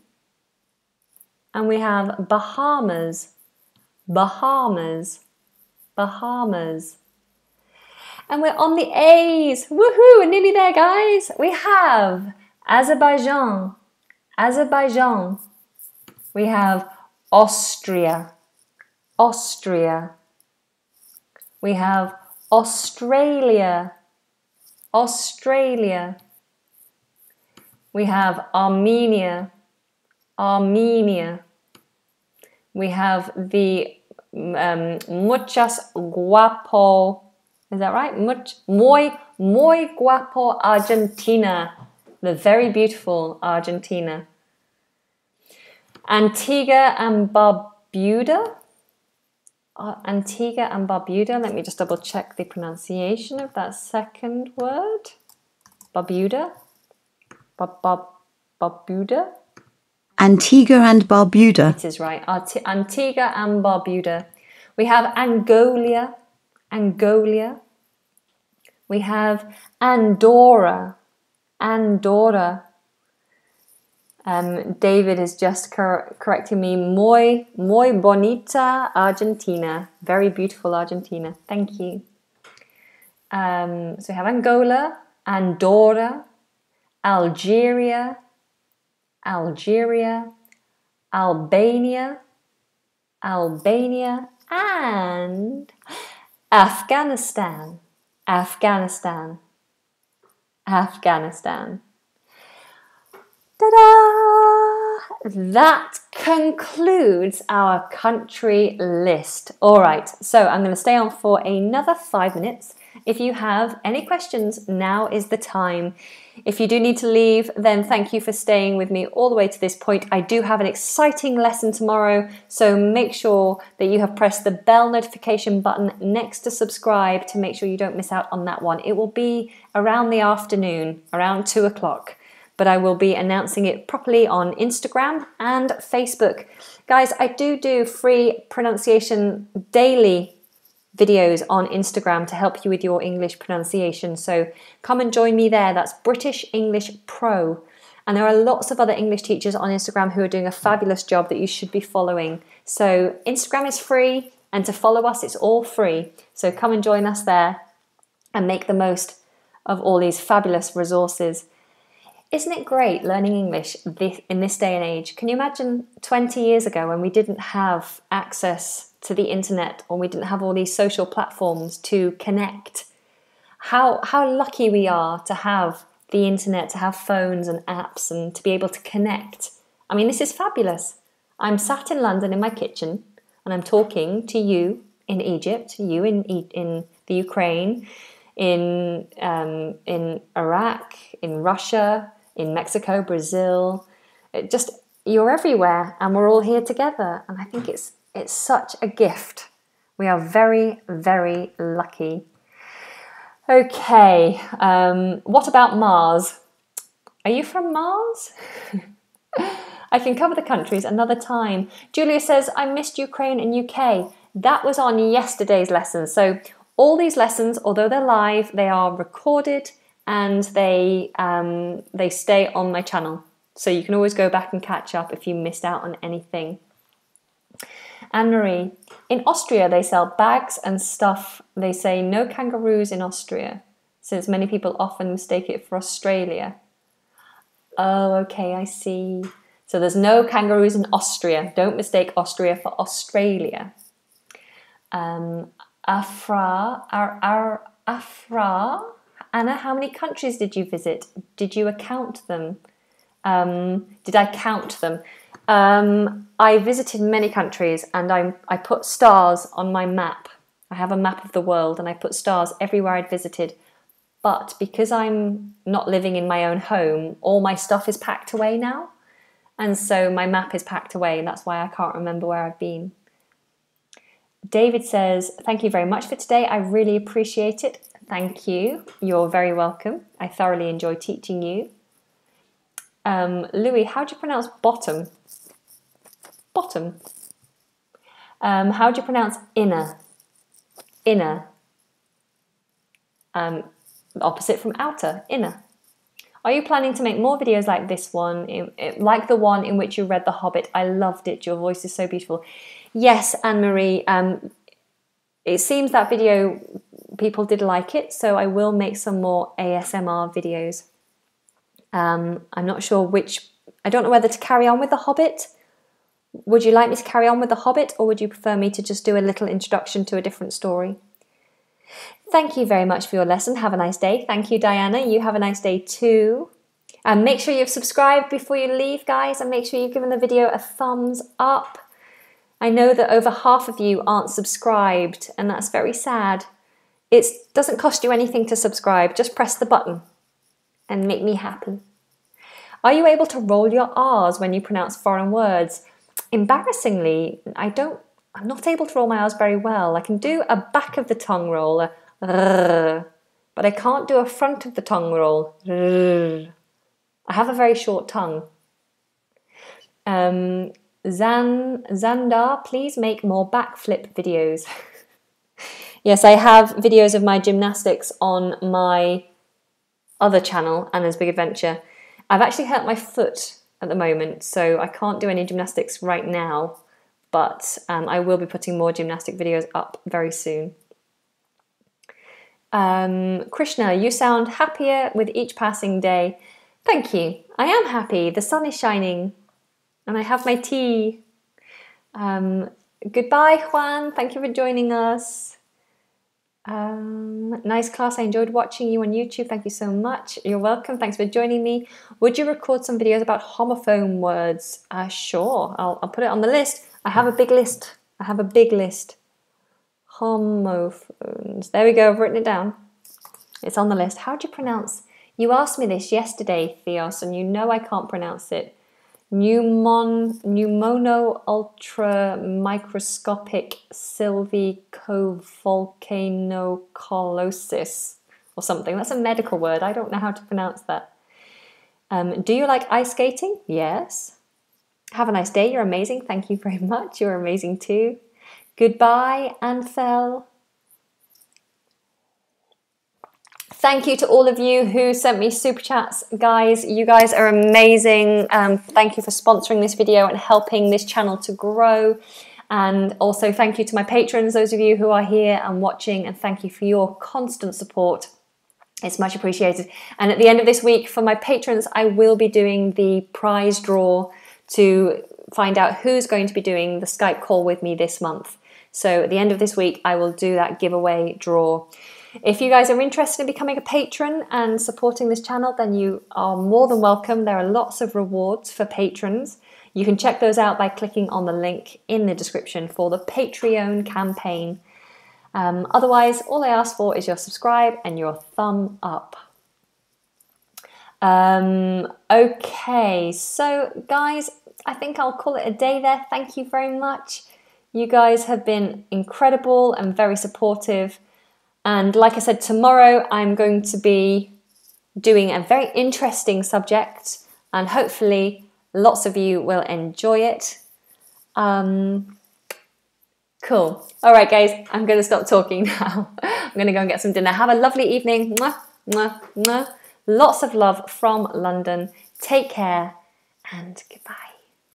And we have Bahamas, Bahamas, Bahamas. And we're on the A's. Woohoo! We're nearly there, guys. We have Azerbaijan, Azerbaijan. We have Austria, Austria. We have Australia, Australia. We have Armenia, Armenia. We have the um, muchas guapo. Is that right? Much, muy, muy guapo Argentina. The very beautiful Argentina. Antigua and Barbuda. Uh, Antigua and Barbuda. Let me just double check the pronunciation of that second word. Barbuda. Bar- Bar- Barbuda. Antigua and Barbuda, It is right. Antigua and Barbuda. We have Angola, Angola. We have Andorra, Andorra. Um, David is just cor- correcting me. Muy, muy bonita Argentina. Very beautiful Argentina. Thank you. Um, so we have Angola, Andorra, Algeria, Algeria, Albania, Albania, and Afghanistan. Afghanistan. Afghanistan. Ta-da! That concludes our country list. All right, so I'm going to stay on for another five minutes. If you have any questions, now is the time. If you do need to leave, then thank you for staying with me all the way to this point. I do have an exciting lesson tomorrow, so make sure that you have pressed the bell notification button next to subscribe to make sure you don't miss out on that one. It will be around the afternoon, around two o'clock but I will be announcing it properly on Instagram and Facebook. Guys, I do do free pronunciation daily videos on Instagram to help you with your English pronunciation. So come and join me there. That's British English Pro. And there are lots of other English teachers on Instagram who are doing a fabulous job that you should be following. So Instagram is free, and to follow us, it's all free. So come and join us there and make the most of all these fabulous resources. Isn't it great learning English in this day and age? Can you imagine 20 years ago when we didn't have access to the internet or we didn't have all these social platforms to connect? How, how lucky we are to have the internet, to have phones and apps, and to be able to connect. I mean, this is fabulous. I'm sat in London in my kitchen and I'm talking to you in Egypt, you in, in the Ukraine, in, um, in Iraq, in Russia, in Mexico, Brazil. It just you're everywhere, and we're all here together. And I think it's it's such a gift. We are very very lucky. Okay, um, what about Mars? Are you from Mars? *laughs* I can cover the countries another time. Julia says, I missed Ukraine and UK. That was on yesterday's lesson. So, all these lessons, although they're live, they are recorded and they, um, they stay on my channel. So, you can always go back and catch up if you missed out on anything. Anne Marie, in Austria, they sell bags and stuff. They say no kangaroos in Austria, since many people often mistake it for Australia. Oh, okay, I see. So there's no kangaroos in Austria. Don't mistake Austria for Australia. Um, Afra, Afra, Anna, how many countries did you visit? Did you account them? Um, did I count them? Um, I visited many countries and I, I put stars on my map. I have a map of the world and I put stars everywhere I'd visited. But because I'm not living in my own home, all my stuff is packed away now. And so my map is packed away, and that's why I can't remember where I've been. David says, Thank you very much for today. I really appreciate it. Thank you. You're very welcome. I thoroughly enjoy teaching you. Um, Louis, how do you pronounce bottom? Bottom. Um, how do you pronounce inner? Inner. Um, opposite from outer, inner. Are you planning to make more videos like this one, like the one in which you read The Hobbit? I loved it. Your voice is so beautiful. Yes, Anne Marie. Um, it seems that video people did like it, so I will make some more ASMR videos. Um, I'm not sure which. I don't know whether to carry on with The Hobbit. Would you like me to carry on with The Hobbit, or would you prefer me to just do a little introduction to a different story? Thank you very much for your lesson. Have a nice day. Thank you, Diana. You have a nice day too. And make sure you've subscribed before you leave, guys, and make sure you've given the video a thumbs up. I know that over half of you aren't subscribed, and that's very sad. It doesn't cost you anything to subscribe, just press the button and make me happy. Are you able to roll your R's when you pronounce foreign words? Embarrassingly, I don't I'm not able to roll my R's very well. I can do a back of the tongue roll, a but I can't do a front of the tongue roll. I have a very short tongue. Um, Zan Zandar, please make more backflip videos. *laughs* yes, I have videos of my gymnastics on my other channel, Anna's Big Adventure. I've actually hurt my foot at the moment, so I can't do any gymnastics right now but um, I will be putting more gymnastic videos up very soon. Um, Krishna, you sound happier with each passing day. Thank you. I am happy. The sun is shining and I have my tea. Um, goodbye, Juan. Thank you for joining us. Um, nice class. I enjoyed watching you on YouTube. Thank you so much. You're welcome. Thanks for joining me. Would you record some videos about homophone words? Uh, sure. I'll, I'll put it on the list. I have a big list. I have a big list. Homophones. There we go. I've written it down. It's on the list. How do you pronounce? You asked me this yesterday, Theos, and you know I can't pronounce it. Pneumon, pneumono ultra microscopic sylvicovolcanocolosis or something. That's a medical word. I don't know how to pronounce that. Um, do you like ice skating? Yes. Have a nice day. You're amazing. Thank you very *laughs* much. You're amazing too. Goodbye, Anthel. Thank you to all of you who sent me super chats. Guys, you guys are amazing. Um, thank you for sponsoring this video and helping this channel to grow. And also, thank you to my patrons, those of you who are here and watching, and thank you for your constant support. It's much appreciated. And at the end of this week, for my patrons, I will be doing the prize draw to find out who's going to be doing the Skype call with me this month. So at the end of this week, I will do that giveaway draw. If you guys are interested in becoming a patron and supporting this channel, then you are more than welcome. There are lots of rewards for patrons. You can check those out by clicking on the link in the description for the Patreon campaign. Um, otherwise, all I ask for is your subscribe and your thumb up. Um, okay, so guys, I think I'll call it a day there. Thank you very much. You guys have been incredible and very supportive. And like I said, tomorrow I'm going to be doing a very interesting subject, and hopefully, lots of you will enjoy it. Um, cool. All right, guys, I'm going to stop talking *laughs* now. I'm going to go and get some dinner. Have a lovely evening. Mwah, mwah, mwah. Lots of love from London. Take care and goodbye.